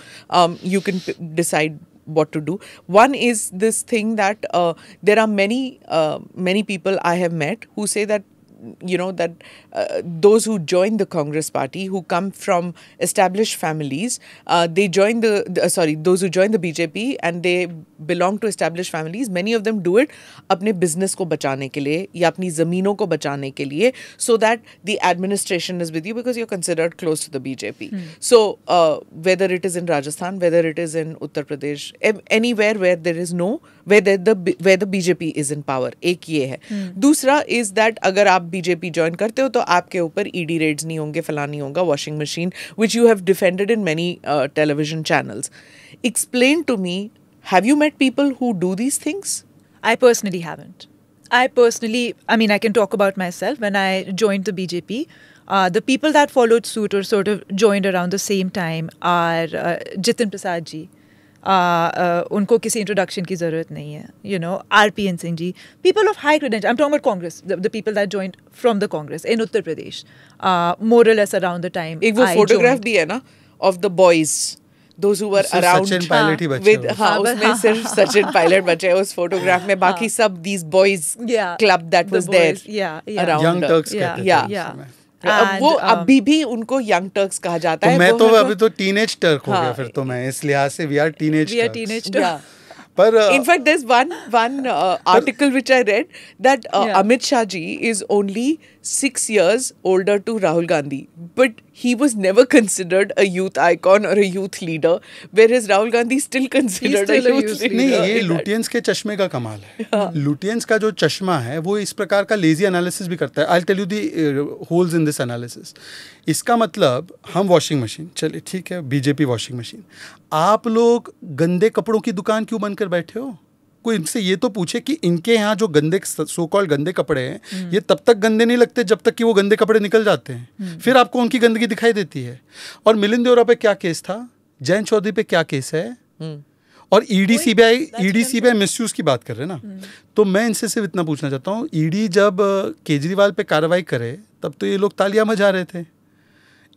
Speaker 1: you can decide what to do. One is this thing that uh, there are many uh, many people I have met who say that you know that uh, those who join the Congress Party who come from established families, uh, they join the, the uh, sorry those who join the BJP and they belong to established families. Many of them do it अपने business को बचाने के लिए या अपनी ज़मीनों को बचाने के लिए so that the administration is with you because you're considered close to the BJP. Hmm. So uh, whether it is in Rajasthan, whether it is in Uttar Pradesh, anywhere where there is no whether the whether BJP is in power एक ये है दूसरा is that अगर आप BJP join करते हो तो आपके ऊपर ईडी रेड्स नहीं होंगे फलानी होगा washing machine which you have defended in many television channels explain to me have you met people who do these things I personally haven't I personally,
Speaker 4: I mean, I can talk about myself. When I joined the BJP, uh, the people that followed suit or sort of joined around the same time are uh, Jitin Prasad ji, उनको किसी introduction की ज़रूरत नहीं है you know R P N Singh ji people of high क्रेडेंट I am talk about Congress the people that joined from the Congress in Uttar Pradesh as around the time एक वो photograph
Speaker 1: भी है ना of the boys those who were so around Sachin Pilot हाँ, with हाँ उसमें हाँ, सिर्फ सचिन पायलट बचे हैं उस फोटोग्राफ में बाकी हाँ। सब these boys yeah, club that was there yeah, yeah.
Speaker 3: around young turks yeah, yeah, yeah. वो um, अभी
Speaker 1: भी उनको यंग टर्क्स कहा जाता तो है मैं तो अभी तो
Speaker 2: टीनेज टर्क हो हाँ। तो इस लिहाज से वी आर टीनेज वी
Speaker 1: पर in fact there is article which I read that Amit Shah ji is only six years older to Rahul Gandhi but he was never considered a youth icon और a youth leader where is Rahul Gandhi still considered नहीं ये Lutyens
Speaker 2: के चश्मे का कमाल है Lutyens हाँ। का जो चश्मा है वो इस प्रकार का लेजी एनालिसिस भी करता है I tell you the holes in this analysis इसका मतलब हम वॉशिंग मशीन चलिए ठीक है बीजेपी वॉशिंग मशीन आप लोग गंदे कपड़ों की दुकान क्यों बनकर बैठे हो कोई इनसे ये तो पूछे कि इनके यहाँ जो गंदे सो कॉल गंदे कपड़े हैं हम्म। ये तब तक गंदे नहीं लगते जब तक कि वो गंदे कपड़े निकल जाते हैं हम्म। फिर आपको उनकी गंदगी दिखाई देती है और मिलिंद देवरा पे क्या केस था जैन चौधरी पे क्या केस है हम्म। और ED CBI ED CBI misuse की बात कर रहे हैं ना तो मैं इनसे सिर्फ इतना पूछना चाहता हूँ ईडी e जब केजरीवाल पे कार्रवाई करे तब तो ये लोग तालियां मजा रहे थे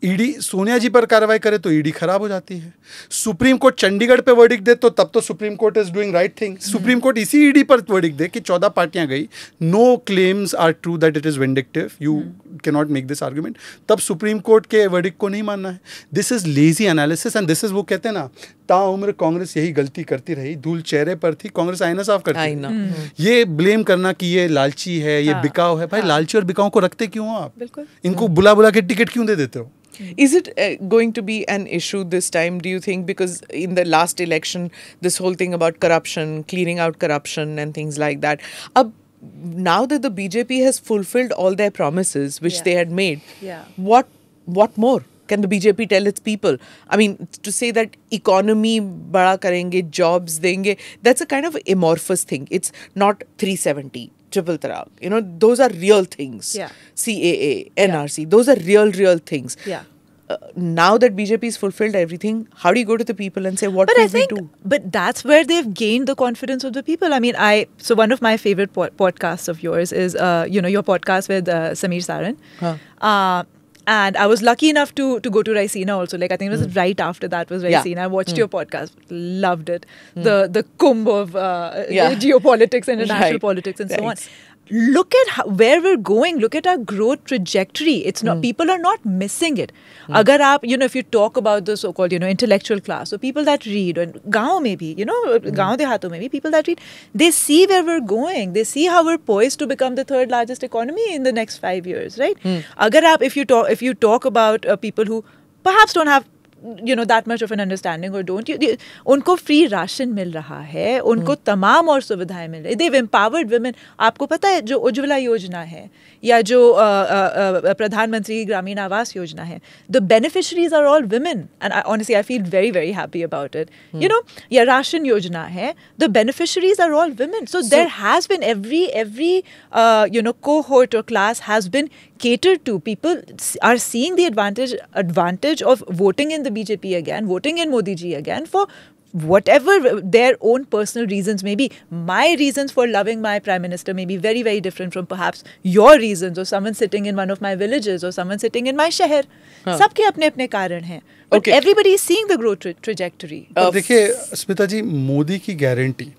Speaker 2: ईडी सोनिया जी पर कार्रवाई करे तो ईडी खराब हो जाती है सुप्रीम कोर्ट चंडीगढ़ पे वर्डिक दे तो तब तो supreme court is doing right thing supreme court इसी ईडी पर वर्डिक दे कि चौदह पार्टियां गई no claims are true that it is vindictive you can not make this argument तब सुप्रीम कोर्ट के वर्डिक को नहीं मानना है this is lazy analysis and this is वो कहते हैं ना ताउम्र कांग्रेस यही गलती करती रही धूल चेहरे पर थी कांग्रेस आईना साफ करती आईना। हम्म। ये ब्लेम करना कि ये लालची है ये हाँ। बिकाऊ है भाई हाँ। लालची और बिकाऊ को रखते क्यों हो आप इनको बुला बुला के टिकट क्यों दे देते हो
Speaker 1: Is it uh, going to be an issue this time, do you think? Because in the last election, this whole thing about corruption, cleaning out corruption, and things like that. Uh, now that the BJP has fulfilled all their promises which yeah. they had made, yeah. what what more? can the BJP tell its people? I mean, to say that economy bada karenge, jobs denge, that's a kind of amorphous thing. It's not 370 triple talaq. You know, those are real things. Yeah. CAA, NRC, yeah. those are real, real things. Yeah. Uh, now that BJP has fulfilled everything, how do you go to the people and say what but I think, do? But that's
Speaker 4: where they've gained the confidence of the people. I mean, I so one of my favorite po- podcasts of yours is uh, you know your podcast with uh, Samir Saran. Huh. Uh, and I was lucky enough to to go to Raisina also. Like I think it was mm. right after that was Raisina. Yeah. I watched mm. your podcast, loved it. Mm. The the comb of uh, yeah. geopolitics and international right. politics and so on look at how, where we're going look at our growth trajectory it's not mm. people are not missing it mm. agar aap you know if you talk about the so called you know intellectual class so people that read and gaon maybe you know mm. gaon dehaton maybe people that read they see where we're going they see how we're poised to become the third largest economy in the next 5 years right mm. agar aap if you talk if you talk about uh, people who perhaps don't have you know that much of an understanding और don't उनको free ration मिल रहा है उनको हम्म। तमाम और सुविधाएं मिल रही है देव एम्पावर्ड वुमेन आपको पता है जो उज्ज्वला योजना है या जो प्रधानमंत्री ग्रामीण आवास योजना है the beneficiaries are all women and honestly I feel very very happy about it you know या राशन योजना है the beneficiaries are all women so there has been every every you know cohort or class has been catered to. People are seeing the advantage advantage of voting in the BJP again, voting in Modi ji again for whatever their own personal reasons may be, my reasons for loving my prime minister may be very, very different from perhaps your reasons or someone sitting in one of my villages or someone sitting in my shahar हाँ. सबके अपने अपने कारण हैं but everybody is seeing the growth trajectory देखिए
Speaker 2: स्मिता जी मोदी की guarantee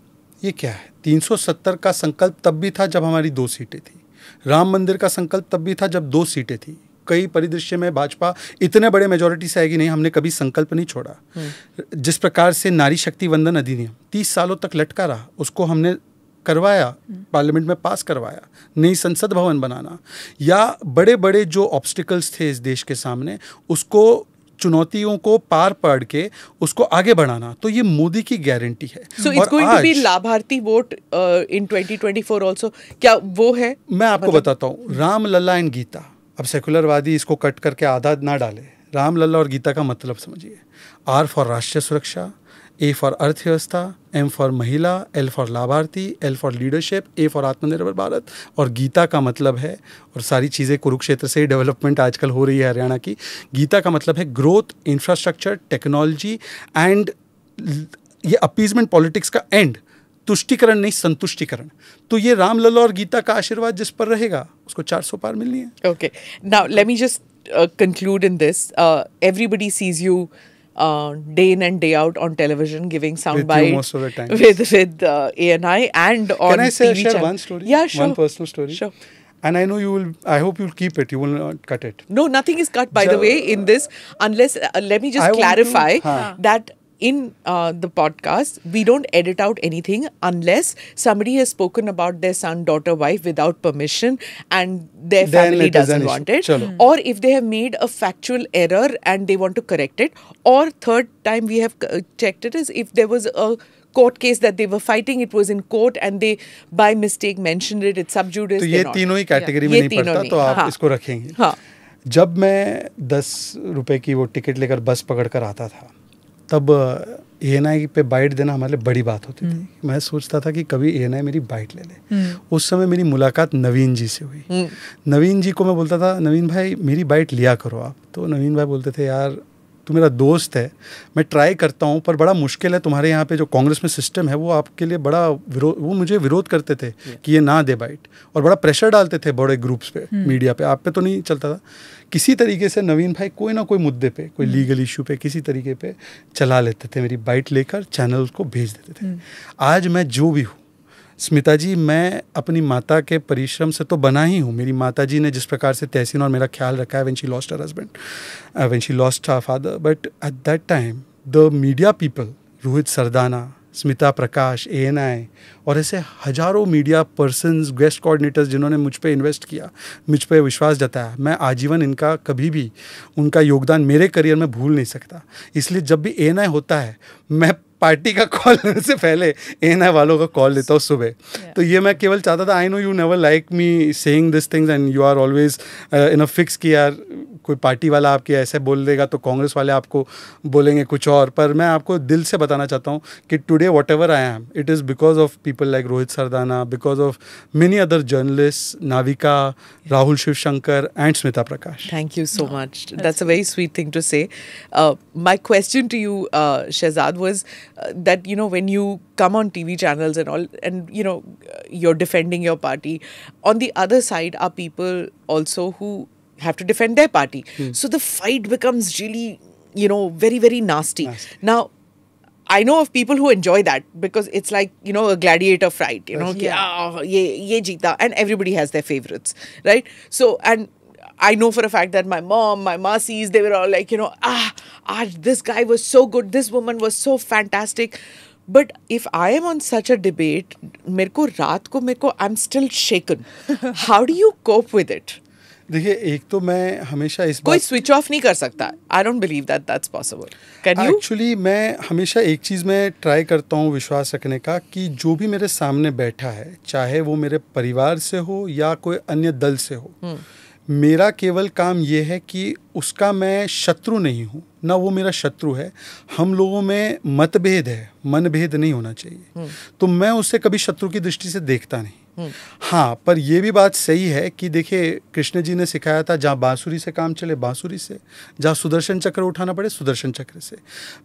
Speaker 2: ये क्या है 370 का संकल्प तब भी था जब हमारी दो सीटें थी राम मंदिर का संकल्प तब भी था जब दो सीटें थी कई परिदृश्य में भाजपा इतने बड़े मेजोरिटी से आएगी नहीं हमने कभी संकल्प नहीं छोड़ा हम्म। जिस प्रकार से नारी शक्ति वंदन अधिनियम तीस सालों तक लटका रहा उसको हमने करवाया हम्म। पार्लियामेंट में पास करवाया नई संसद भवन बनाना या बड़े बड़े जो ऑब्स्टिकल्स थे इस देश के सामने उसको चुनौतियों को पार पड़ के उसको आगे बढ़ाना तो ये मोदी की गारंटी है so it's going to be
Speaker 1: labharthi vote in 2024 also क्या वो है मैं आपको मतलब- बताता
Speaker 2: हूँ राम लला एंड गीता अब सेकुलरवादी इसको कट करके आधा ना डाले राम लल्ला और गीता का मतलब समझिए आर फॉर राष्ट्रीय सुरक्षा ए फॉर अर्थव्यवस्था एम फॉर महिला एल फॉर लाभार्थी L for leadership A for आत्मनिर्भर भारत और गीता का मतलब है और सारी चीज़ें कुरुक्षेत्र से ही डेवलपमेंट आजकल हो रही है हरियाणा की गीता का मतलब है ग्रोथ इंफ्रास्ट्रक्चर टेक्नोलॉजी एंड ये अपीजमेंट पॉलिटिक्स का एंड तुष्टिकरण नहीं संतुष्टिकरण तो ये रामलला और गीता का आशीर्वाद जिस पर रहेगा उसको चार सौ पार मिलनी है okay now let me just conclude in this
Speaker 1: everybody sees you Uh, day in and day out on television, giving sound bites most of the time with with uh, ANI and on. Can I say, TV share channel. one story? Yeah, sure. One
Speaker 2: personal story. Sure. And I know you will. I hope you'll keep it. You will not cut it.
Speaker 1: No, nothing is cut. By ja the way, in this, unless uh, let me just I clarify to, huh. that in uh, the podcast, we don't edit out anything unless somebody has spoken about their son, daughter, wife without permission and their then family doesn't want it. Chalo. Hmm. Or if they have made a factual error and they want to correct it. Or third time we have uh, checked it is if there was a court case that they were fighting, it was in court and they by mistake mentioned it, it's subjudice. So these three तीनों ही category में नहीं पड़ता तो आप हाँ, इसको
Speaker 2: रखेंगे हाँ. जब मैं दस रुपए की वो टिकट लेकर बस पकड़ कर आता था तब ए एन आई पे बाइट देना हमारे लिए बड़ी बात होती थी हम्म। मैं सोचता था कि कभी ए एन आई मेरी बाइट ले ले हम्म। उस समय मेरी मुलाकात नवीन जी से हुई हम्म। नवीन जी को मैं बोलता था नवीन भाई मेरी बाइट लिया करो आप तो नवीन भाई बोलते थे यार तू मेरा दोस्त है मैं ट्राई करता हूँ पर बड़ा मुश्किल है तुम्हारे यहाँ पे जो कांग्रेस में सिस्टम है वो आपके लिए बड़ा विरोध वो मुझे विरोध करते थे कि ये ना दे बाइट और बड़ा प्रेशर डालते थे बड़े ग्रुप्स पे मीडिया hmm. पे आप पे तो नहीं चलता था किसी तरीके से नवीन भाई कोई ना कोई मुद्दे पे कोई लीगल hmm. इशू पे किसी तरीके पे चला लेते थे मेरी बाइट लेकर चैनल को भेज देते थे hmm. आज मैं जो भी हूँ स्मिता जी मैं अपनी माता के परिश्रम से तो बना ही हूँ मेरी माता जी ने जिस प्रकार से तहसीन और मेरा ख्याल रखा है when she lost her husband when she lost her father but at that time the media people Rohit Sardana Smita Prakash A N I और ऐसे हजारों मीडिया पर्सन गेस्ट कोऑर्डिनेटर्स जिन्होंने मुझ पर इन्वेस्ट किया मुझ पर विश्वास जताया मैं आजीवन इनका कभी भी उनका योगदान मेरे करियर में भूल नहीं सकता इसलिए जब भी ए एन आई होता है मैं पार्टी का कॉल लेने से पहले ए एन आई वालों का कॉल लेता हूँ सुबह yeah. तो ये मैं केवल चाहता था I know you never like me saying this things and you are always in a fix कि यार कोई पार्टी वाला आपके ऐसे बोल देगा तो कांग्रेस वाले आपको बोलेंगे कुछ और पर मैं आपको दिल से बताना चाहता हूँ कि today what ever I am it is because of people like Rohit Sardana because of many other journalist Navika Rahul Shivshankar and Smita Prakash thank
Speaker 1: you so much that's a very sweet thing to say my question to you Shehzad was uh, that you know when you come on TV channels and all, and you know uh, you're defending your party. On the other side are people also who have to defend their party. Hmm. So the fight becomes really you know very very nasty. nasty. Now I know of people who enjoy that because it's like you know a gladiator fight. You know, yeah, oh, ye, ye jita, and everybody has their favorites, right? So and I know for a fact that my mom, my masis, they were all like, you know, ah, ah, this guy was so good, this woman was so fantastic. But if I am on such a debate मेरे को रात को मेरे को I am still shaken how do you cope with it देखिए एक तो मैं हमेशा इस कोई स्विच ऑफ नहीं कर सकता I don't believe that that's possible
Speaker 2: can you actually मैं हमेशा एक चीज़ में ट्राई करता हूँ विश्वास रखने का कि जो भी मेरे सामने बैठा है चाहे वो मेरे परिवार से हो या कोई अन्य दल से हो hmm. मेरा केवल काम यह है कि उसका मैं शत्रु नहीं हूँ ना वो मेरा शत्रु है हम लोगों में मतभेद है मनभेद नहीं होना चाहिए हम्म। तो मैं उसे कभी शत्रु की दृष्टि से देखता नहीं हाँ पर यह भी बात सही है कि देखिए कृष्ण जी ने सिखाया था जहाँ बांसुरी से काम चले बांसुरी से जहाँ सुदर्शन चक्र उठाना पड़े सुदर्शन चक्र से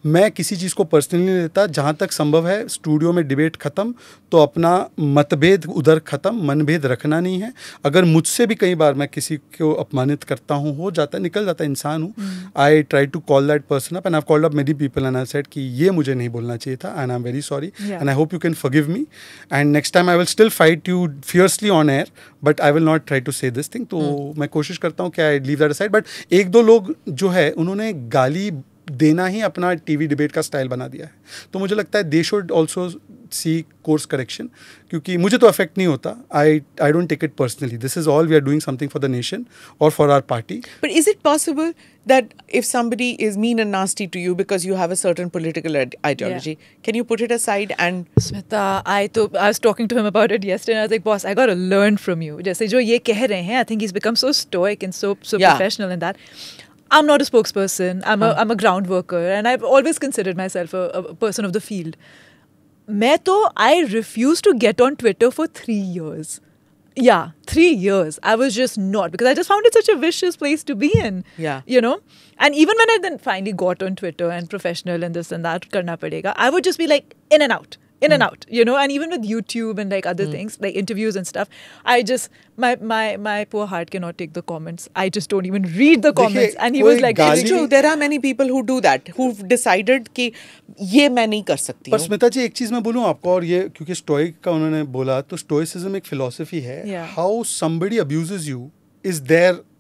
Speaker 2: मैं किसी चीज़ को पर्सनली नहीं लेता जहाँ तक संभव है स्टूडियो में डिबेट ख़त्म तो अपना मतभेद उधर ख़त्म मनभेद रखना नहीं है अगर मुझसे भी कई बार मैं किसी को अपमानित करता हूँ हो जाता निकल जाता इंसान हूँ I try to call that person up and I called up मेरी पीपल एंड आई सेट कि ये मुझे नहीं बोलना चाहिए था and I am very sorry and I hope you can forgive me and next time I will still fight you you fiercely on air but I will not try to say this thing तो hmm. मैं कोशिश करता हूँ कि I leave that side but एक दो लोग जो है उन्होंने गाली देना ही अपना टीवी डिबेट का स्टाइल बना दिया है तो मुझे लगता है they should also see course correction क्योंकि मुझे तो अफेक्ट नहीं होता I I don't take it personally this is all we are doing something for the nation और for our party
Speaker 1: but is it possible that if somebody is mean and nasty to you because you have a certain political ideology can you put it aside and Smita I तो I was talking to him about it yesterday I was like boss I got to learn from you जैसे जो ये
Speaker 4: कह रहे हैं I think is become so stoic and so so professional in that I'm not a spokesperson. I'm, hmm. a, I'm a ground worker, and I've always considered myself a, a person of the field. मैं तो I refuse to get on Twitter for three years या three years I was just not because I just found it such a vicious place to be in you know and even when I then finally got on Twitter and professional and this and that करना पड़ेगा I would just be like in and out in mm. and hmm. out you know and even with youtube and like other mm. things like interviews and stuff i just my my
Speaker 1: my poor heart cannot take the comments i just don't even read the comments and he was like it's true there are many people who do that who've decided ki ye main nahi kar sakti
Speaker 2: Smita ji, जी एक चीज मैं बोलूं आपको और ये क्योंकि stoic का उन्होंने बोला तो स्टोइसिज्म एक फिलोसफी है how somebody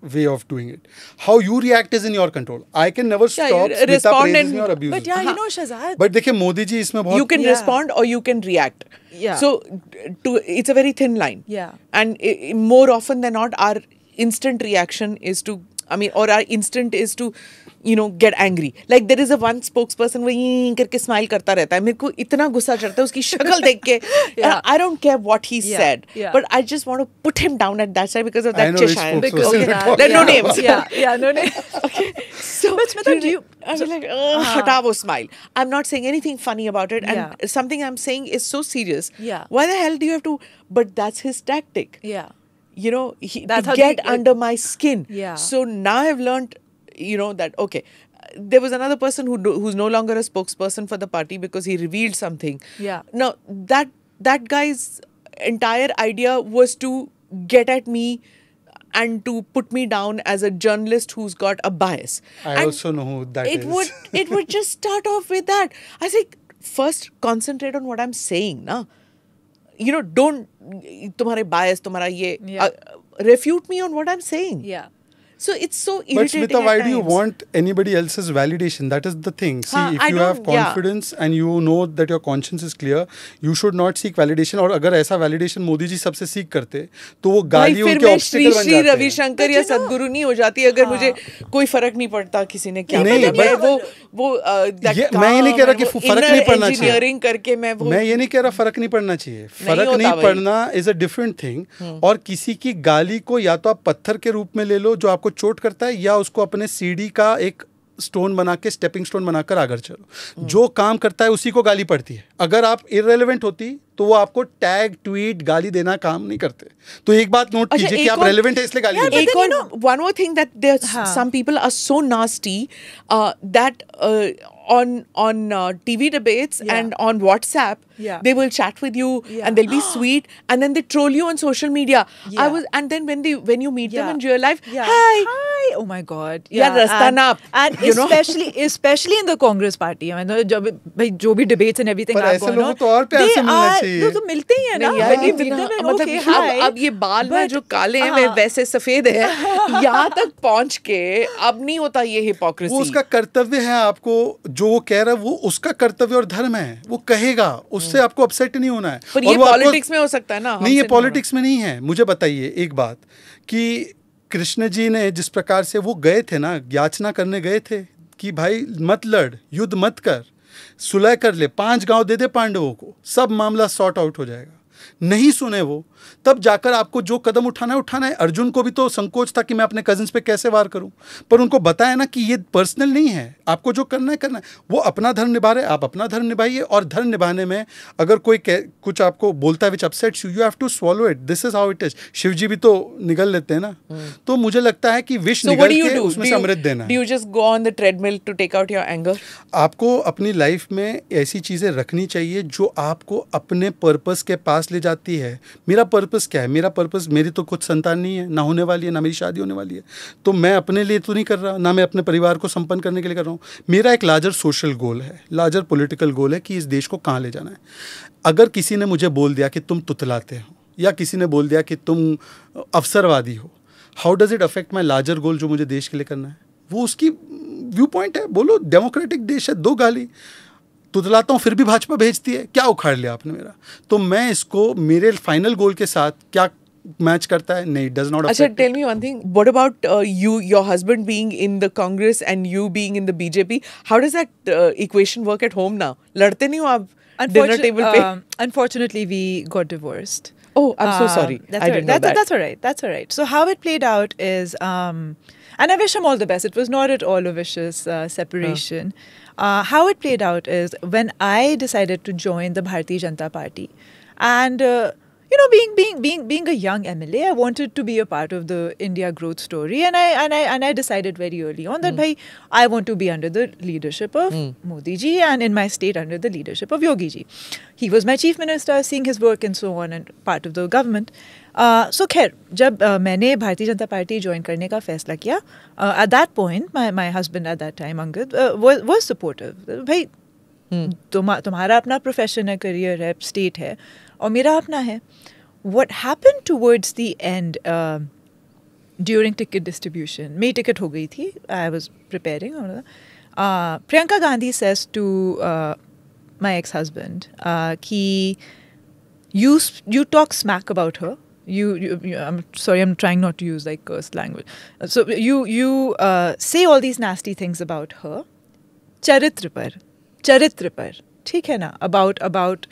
Speaker 2: way of doing it. How you react is in your control. I can never yeah, stop respond and, your abuse But yeah, you
Speaker 4: know Shazad. But
Speaker 2: देखिए Modi ji, इसमें बहुत You can yeah. respond or you
Speaker 1: can react. Yeah. So to, it's a very thin line. Yeah. And more often than not our instant reaction is to I mean or our instinct is to you know get angry like there is a one spokesperson वही करके smile करता रहता है मेरे को इतना गुस्सा चढ़ता है उसकी शक्ल देख के I don't care what he said but I just want to put him down at that side because of that Cheshire because no names या नो नेम्स सो मच मतलब यू आई एम लाइक हटा वो smile I am not saying anything funny about it and something I am saying is so serious why the hell do you have to but that's his tactic या you know, he, to get he, under my skin. Yeah. So now I've learned you know that okay there was another person who who's no longer a spokesperson for the party because he revealed something yeah now that that guy's entire idea was to get at me and to put me down as a journalist who's got a bias. I and also
Speaker 2: know who that it is. would it would
Speaker 1: just start off with that. I think first concentrate on what I'm saying, na. You know, don't तुम्हारे bias, तुम्हारा ये yeah. uh, refute me on what I'm saying. Yeah. So it's so irritating. But Smita, why do you want
Speaker 2: anybody else's validation? That is the thing. See, huh, if I you have confidence yeah. and you know that your conscience is clear, you should not seek validation. or agar aisa validation modi Modi ji सबसे सीख करते तो वो गाली उनके obstacle बन श्री रविशंकर या
Speaker 1: सदगुरु नहीं हो जाती अगर हाँ. मुझे कोई फर्क नहीं पड़ता किसी ने क्या नहीं, मतलब वो वो
Speaker 2: main ye nahi keh raha ki farak nahi padna chahiye engineering
Speaker 1: karke main wo main ye
Speaker 2: nahi keh raha farak nahi padna chahiye farak nahi padna is a different thing aur kisi ki gali ko ya to aap patthar ke roop mein le lo jo आपको को चोट करता है या उसको अपने सीढ़ी का एक स्टोन बना के स्टेपिंग स्टोन बनाकर आगे चलो जो काम करता है उसी को गाली पड़ती है अगर आप इरेलीवेंट होती तो वो आपको टैग ट्वीट गाली देना काम नहीं करते तो एक बात नोट कीजिए कि आप रेलेवेंट है इसलिए गाली एक और
Speaker 1: one more thing that there some
Speaker 2: people are so nasty
Speaker 1: that on on uh, TV debates yeah. and on WhatsApp. Yeah. They will chat with you yeah. and they'll be sweet and then they troll you on social media. Yeah. I was and then when they when you meet yeah. them in real life, yeah. hi. Hi.
Speaker 4: Oh my god.
Speaker 1: Yeah, yeah Rastan and, up. And you
Speaker 4: especially know? especially in the Congress party. I mean, jo bhi debates and everything I've gone on. They are
Speaker 1: तो मिलते ही है ना
Speaker 4: मतलब अब
Speaker 1: ये बाल में जो काले हैं हाँ. वैसे सफेद है यहाँ तक के अब नहीं होता ये हिपोक्रेसी उसका
Speaker 2: कर्तव्य है आपको जो वो कह रहा है वो उसका कर्तव्य और धर्म है वो कहेगा उससे हम्म। आपको अपसेट नहीं होना है पर ये पॉलिटिक्स
Speaker 1: में हो सकता है ना नहीं ये पॉलिटिक्स
Speaker 2: में नहीं है मुझे बताइए एक बात कि कृष्ण जी ने जिस प्रकार से वो गए थे ना याचना करने गए थे कि भाई मत लड़ युद्ध मत कर सुलह कर ले पांच गांव दे दे पांडवों को सब मामला सॉर्ट आउट हो जाएगा नहीं सुने वो तब जाकर आपको जो कदम उठाना है उठाना है अर्जुन को भी तो संकोच था कि मैं अपने कजिन्स पे कैसे वार करूं पर उनको बताया ना कि ये पर्सनल नहीं है आपको जो करना है करना है वो अपना धर्म निभा रहे आप अपना धर्म निभाइए और धर्म निभाने में अगर कोई कुछ आपको बोलता है which upsets you you have to solve it this is how it is Shiv ji भी तो निगल लेते हैं ना हम्म। तो मुझे लगता है कि विश so निगल के उसमें समृद्ध देना do you
Speaker 1: just go on the treadmill to take out your anger
Speaker 2: आपको अपनी लाइफ में ऐसी चीजें रखनी चाहिए जो आपको अपने पर्पस के पास ले जाती है मेरा पर्पस क्या है मेरा पर्पस मेरी तो कुछ संतान नहीं है ना होने वाली है ना मेरी शादी होने वाली है तो मैं अपने लिए तो नहीं कर रहा ना मैं अपने परिवार को संपन्न करने के लिए कर रहा हूँ मेरा एक लार्जर सोशल गोल है लार्जर पोलिटिकल गोल है कि इस देश को कहाँ ले जाना है अगर किसी ने मुझे बोल दिया कि तुम तुतलाते हो या किसी ने बोल दिया कि तुम अवसरवादी हो how does it affect my larger goal जो मुझे देश के लिए करना है वो उसकी व्यू पॉइंट है बोलो डेमोक्रेटिक देश है दो गाली तुतलाता हूँ फिर भी भाजपा भेजती है क्या उखाड़ लिया आपने मेरा तो मैं इसको मेरे फाइनल गोल के साथ क्या मैच करता है नहीं डज नॉट अच्छा tell me one thing what about you your husband being in the Congress and you being in the
Speaker 1: BJP how does that equation work at home now लड़ते नहीं हो आप डिनर टेबल पे unfortunately we got divorced
Speaker 4: oh I am so sorry I did not right. That's, that. that's all right. That's all right. So how um, and I wish him all the best. It was not at all a vicious uh, separation. Uh. Uh, how it played out is when I decided to join the Bharatiya Janata Party, and uh, you know, being being being being a young MLA, I wanted to be a part of the India growth story, and I and I and I decided very early on that, mm. bhai, I want to be under the leadership of mm. Modi ji, and in my state under the leadership of Yogi ji. He was my chief minister, seeing his work and so on, and part of the government. So uh, खैर जब uh, मैंने Bharatiya Janata party join करने का फैसला किया at that point my my husband at that time Angad वो uh, supportive भाई हम्म। तुम्हारा अपना प्रोफेशन है करियर है स्टेट है और मेरा अपना है what happen towards the end during ticket distribution मेरी टिकट हो गई थी I was preparing Priyanka Gandhi says to my ex husband कि you you talk smack about her You, you, you, I'm sorry, I'm trying not to use like cursed language. So you you uh, say all these nasty things about her. Charitra par, charitra par, theek na? About about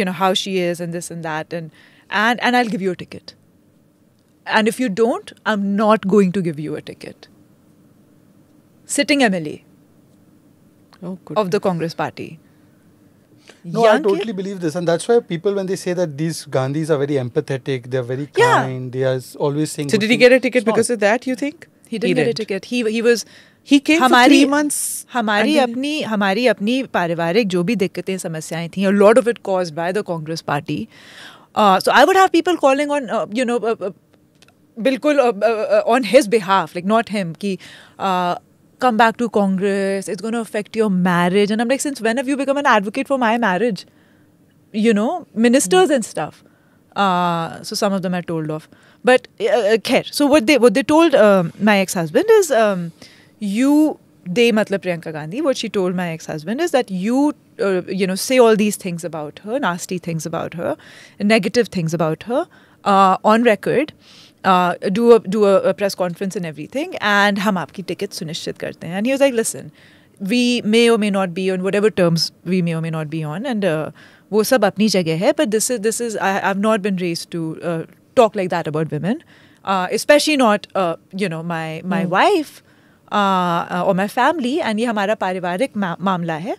Speaker 4: you know how she is and this and that and and and I'll give you a ticket. And if you don't, I'm not going to give you a ticket. Sitting MLA oh, of the Congress Party
Speaker 2: no, I totally believe this, and that's why people, when they say that these Gandhis are very empathetic, they are very kind, yeah. they are always saying. So, did he get a ticket because of that? You think?
Speaker 4: He didn't he get did. a ticket. He he was he came हमारी three months. हमारी अपनी हमारी अपनी पारिवारिक जो भी दिक्कतें समस्याएं थी और lot of it cause by the Congress party so I would have people calling on you know बिल्कुल on his behalf like not him कि uh, come back to Congress, it's going to affect your marriage. And I'm like, since when have you become an advocate for my marriage? You know, ministers mm. and stuff. Uh, so some of them are told off. But uh, uh, khair. So what they what they told um, my ex-husband is, um, you they matlab Priyanka Gandhi. What she told my ex-husband is that you uh, you know say all these things about her, nasty things about her, negative things about her uh, on record. Do do a press conference in everything and हम आपकी ticket सुनिश्चित करते हैं and he was listen we may O may not be on whatever terms we may O may not be on and वो सब अपनी जगह है but this is this is I have not been raised to talk like that about women specially not you know my my wife और my family and ये हमारा पारिवारिक मामला है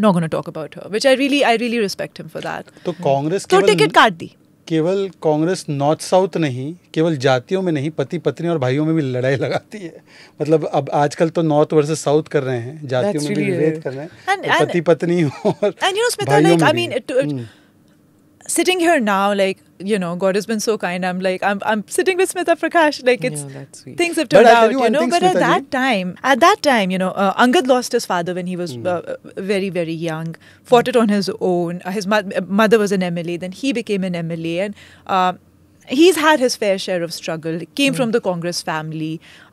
Speaker 4: not gonna talk about her which I really I really respect
Speaker 2: him for that तो कांग्रेस तो ticket काट दी केवल कांग्रेस नॉर्थ साउथ नहीं केवल जातियों में नहीं पति पत्नी और भाइयों में भी लड़ाई लगाती है मतलब अब आजकल तो नॉर्थ वर्सेस साउथ कर रहे हैं जातियों में भी विभेद कर रहे हैं तो पति पत्नी
Speaker 4: और भाइयों में sitting here now, like you know, God has been so kind. I'm like, I'm, I'm sitting with Smita Prakash. Like, it's yeah, things have turned out, you, you know. but Smita at that time, at that time, you know, uh, Angad lost his father when he was mm. uh, very, very young. Fought mm. it on his own. Uh, his mo- uh, mother was an MLA. Then he became an MLA, and uh, he's had his fair share of struggle. Came mm. from the Congress family.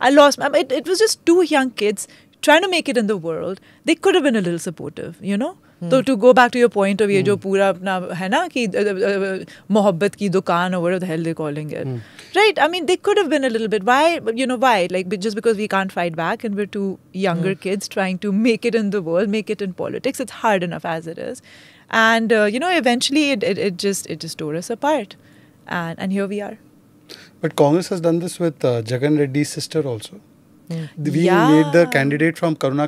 Speaker 4: I lost. I mean, it, it was just two young kids trying to make it in the world. They could have been a little supportive, you know. Hmm. तो to go back to your point of ये जो hmm. पूरा अपना है ना कि मोहब्बत की दुकान और hell they calling it right I mean they could have been a little bit why you know why like just because we can't fight back and we two younger kids trying to make it in the world make it in politics it's hard enough as it is and hmm. uh, you know eventually it, just tore us apart and here we are
Speaker 2: but congress has done this with uh, jagan reddy's sister also
Speaker 3: we yeah. made the
Speaker 2: candidate from Karuna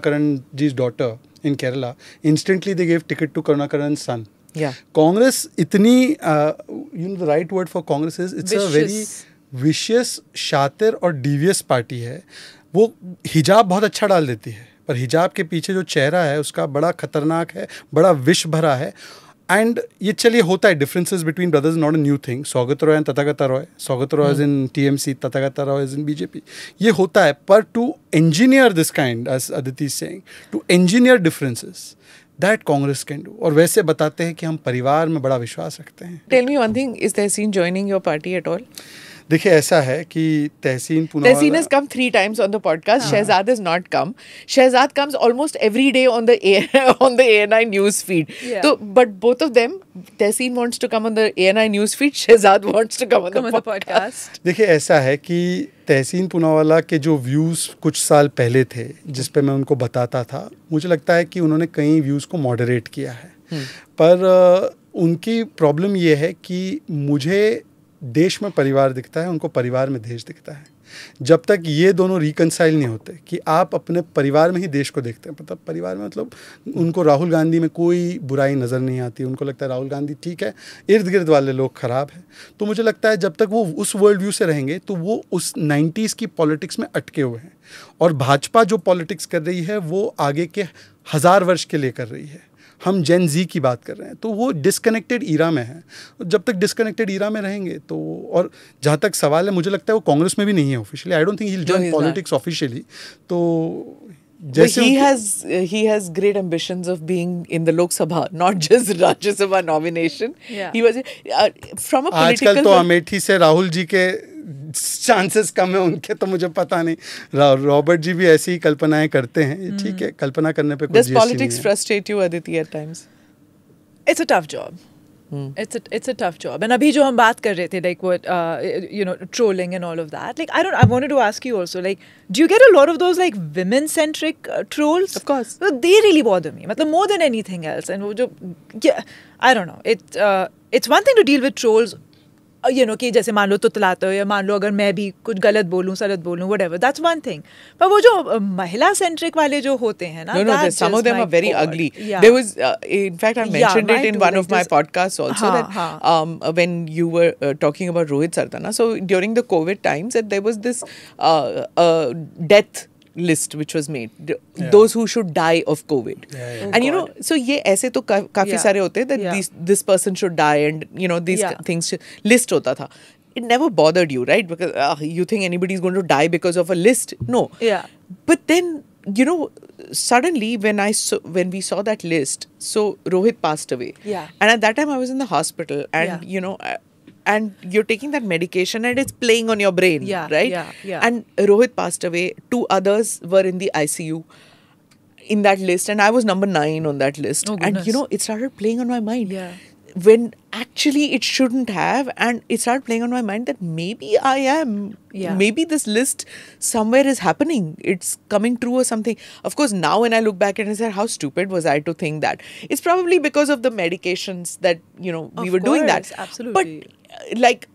Speaker 2: ji's daughter in Kerala instantly they give ticket to Karunakaran son Congress इतनी you know the right word for Congress is it's a very vicious शातिर और डीवियस party है वो हिजाब बहुत अच्छा डाल देती है पर हिजाब के पीछे जो चेहरा है उसका बड़ा खतरनाक है बड़ा विष भरा है एंड ये चलिए होता है differences between brothers not a new thing Saugata Roy and Tathagata Roy Saugata Roy is in T M C Tathagata Roy is in BJP ये होता है पर to engineer this kind as Aditi Singh to engineer differences that Congress can do और वैसे बताते हैं कि हम परिवार में बड़ा विश्वास रखते हैं
Speaker 1: tell me one thing is then joining your party at all
Speaker 2: देखिए ऐसा है कि Tehseen Tehseen is
Speaker 1: come three times on the podcast Shehzad is not come Shehzad comes almost every day on the on the I news feed तो but both of them Tehseen wants to come on the N I news feed Shehzad wants to come on the podcast
Speaker 2: देखिए ऐसा है कि तहसीन पुनावाला के जो views कुछ साल पहले थे जिस पे मैं उनको बताता था मुझे लगता है कि उन्होंने कई व्यूज़ को मॉडरेट किया है हम्म। पर उनकी प्रॉब्लम यह है कि मुझे देश में परिवार दिखता है उनको परिवार में देश दिखता है जब तक ये दोनों रिकनसाइल नहीं होते कि आप अपने परिवार में ही देश को देखते हैं मतलब परिवार में मतलब उनको राहुल गांधी में कोई बुराई नज़र नहीं आती उनको लगता है राहुल गांधी ठीक है इर्द गिर्द वाले लोग ख़राब हैं तो मुझे लगता है जब तक वो उस वर्ल्ड व्यू से रहेंगे तो वो उस नाइन्टीज़ की पॉलिटिक्स में अटके हुए हैं और भाजपा जो पॉलिटिक्स कर रही है वो आगे के हज़ार वर्ष के लिए कर रही है हम जेन जी की बात कर रहे हैं तो वो डिसकनेक्टेड ईरा में है जब तक डिसकनेक्टेड ईरा में रहेंगे तो और जहाँ तक सवाल है मुझे लगता है वो कांग्रेस में भी नहीं है officially I don't think join politics officially तो जैसे ही has
Speaker 1: he has great ambitions of being in the Lok Sabha not just Rajya Sabha nomination he nomination. From He was uh, आजकल तो
Speaker 2: अमेठी से राहुल जी के चांसेस कम है उनके तो मुझे पता नहीं रॉबर्ट जी भी ऐसी ही कल्पनाएं करते हैं ठीक है हम्म। कल्पना करने पे कुछ politics
Speaker 1: frustrate you Aditi at times it's a tough job
Speaker 4: it's it's a tough job and अभी जो हम बात कर रहे थे लाइक वो you know trolling and all of that like I don't I wanted to ask you also like do you get a lot of those like women centric trolls of course they really bother me मतलब more than anything else and वो जो I don't know it it's one thing to deal with trolls you know कि जैसे मान लो तुतलाते हो या मान लो अगर मैं भी कुछ गलत बोलूँ सलत बोलूँ whatever that's one thing पर वो जो महिला सेंट्रिक वाले जो होते हैं ना no, no, some of them are very God. ugly yeah. there was
Speaker 1: uh, in fact I mentioned yeah, it in too, one like of my this... podcasts also haan, that haan. Um, when you were uh, talking about Rohit Sartana so during the COVID times that there was this uh, uh, death list which was made those who should die of covid and you know oh, so ye aise to kafi sare that these, this person should die and you know these things should, list hota it never bothered you right because ah, you think anybody is going to die because of a list no
Speaker 4: yeah but
Speaker 1: then you know suddenly when i saw when we saw that list so rohit passed away yeah and at that time i was in the hospital and you know and you're taking that medication and it's playing on your brain, yeah, right? Yeah, yeah. And Rohit passed away. Two others were in the ICU in that list, and I was number nine on that list. Oh, and you know, it started playing on my mind. Yeah. When actually it shouldn't have, and it started playing on my mind that maybe I am, yeah. maybe this list somewhere is happening, it's coming true or something. Of course, now when I look back and I say, how stupid was I to think that? It's probably because of the medications that you know we of were course, doing that.
Speaker 4: Absolutely, but
Speaker 1: like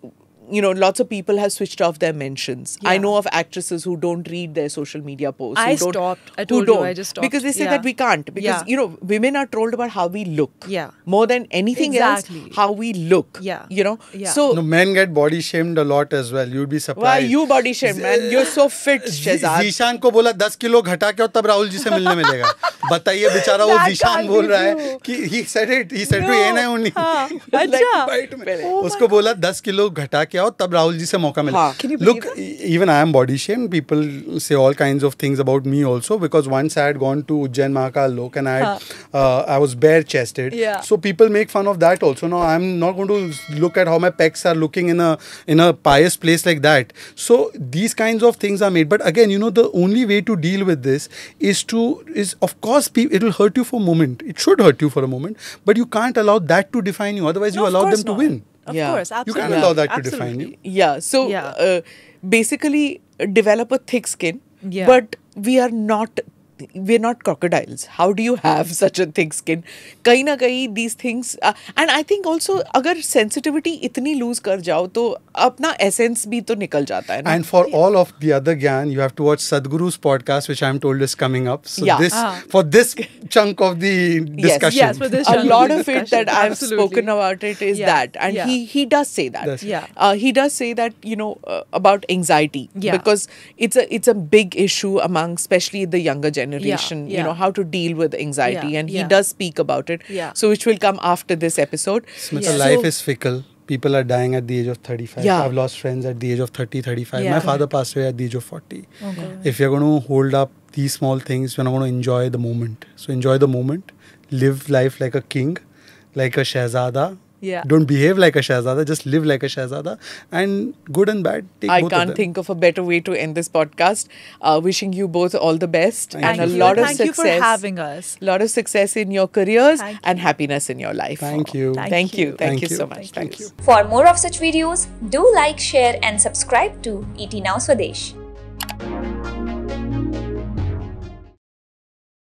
Speaker 1: you know, lots of people have switched off their mentions. Yeah. I know of actresses who don't read their social media posts. I who don't, stopped. I told you, I just stopped. Because they say yeah. that we can't. Because, yeah. you know, women are trolled about how we look. Yeah. More than anything exactly.
Speaker 2: else, how we look. Yeah. You know? Yeah. So. No, men get body shamed a lot as well. You'd be surprised. Why you body shamed, man? You're so fit, Shazad. Zishan ko bola 10 kilo घटा के tab Rahul ji se milne milega. Bataiye bichara, wo Zishan Zeeshan बोल रहा है कि he said it he said to N I only अच्छा Usko bola 10 kilo घटा के जाओ तब राहुल जी से मौका मिला look even I am body shame people से all kind of things about me also because once I had gone to Ujjain Mahakal Lok and I I was bare chested so people make fun of that also no I am not going to look at how my packs are looking in in a pious place like that so these kinds of things are made but again you know the only way to deal with this is to is of course it will hurt you for a moment it should hurt you for a moment but you can't allow that to define you otherwise you allow them to win of yeah. course, absolutely. You can't allow that to define you.
Speaker 1: Yeah. So yeah. Uh, basically, develop a thick skin. Yeah. But we are not we're not crocodiles how do you have such a thick skin कहीं ना कहीं these things uh, and I think also अगर sensitivity इतनी lose कर जाओ तो अपना essence भी तो निकल जाता
Speaker 2: है ना? and for all of the other gyan you have to watch Sadhguru's podcast which I'm told is coming up so yeah. this ah. for this chunk of the
Speaker 1: discussion yes, yes, for this a lot of it that I've Absolutely. spoken about it is yeah. that and yeah. he he does say that yeah uh, he does say that you know uh, about anxiety yeah. because it's a it's a big issue among especially the younger generation generation, yeah, yeah. you know, how to deal with anxiety. Yeah, and he does speak about it. Yeah. So, which will come after this episode.
Speaker 2: life so, is fickle. People are dying at the age of 35. Yeah. I've lost friends at the age of 30, 35. My father passed away at the age of 40. Okay. If you're going to hold up these small things, you're not going to enjoy the moment. So, enjoy the moment. Live life like a king, like a shahzada, yeah. Don't behave like a shahzada. Just live like a shahzada. And good and bad. I can't of think
Speaker 1: of a better way to end this podcast. Uh, wishing you both all the best Thank and you. a lot Thank of success. Thank you for having us. A lot of success in your careers and happiness in your life. Thank you. Thank, Thank you. you. Thank, you so much. Thank, you.
Speaker 4: For more of such videos, do like, share, and subscribe to ET Now Swadesh.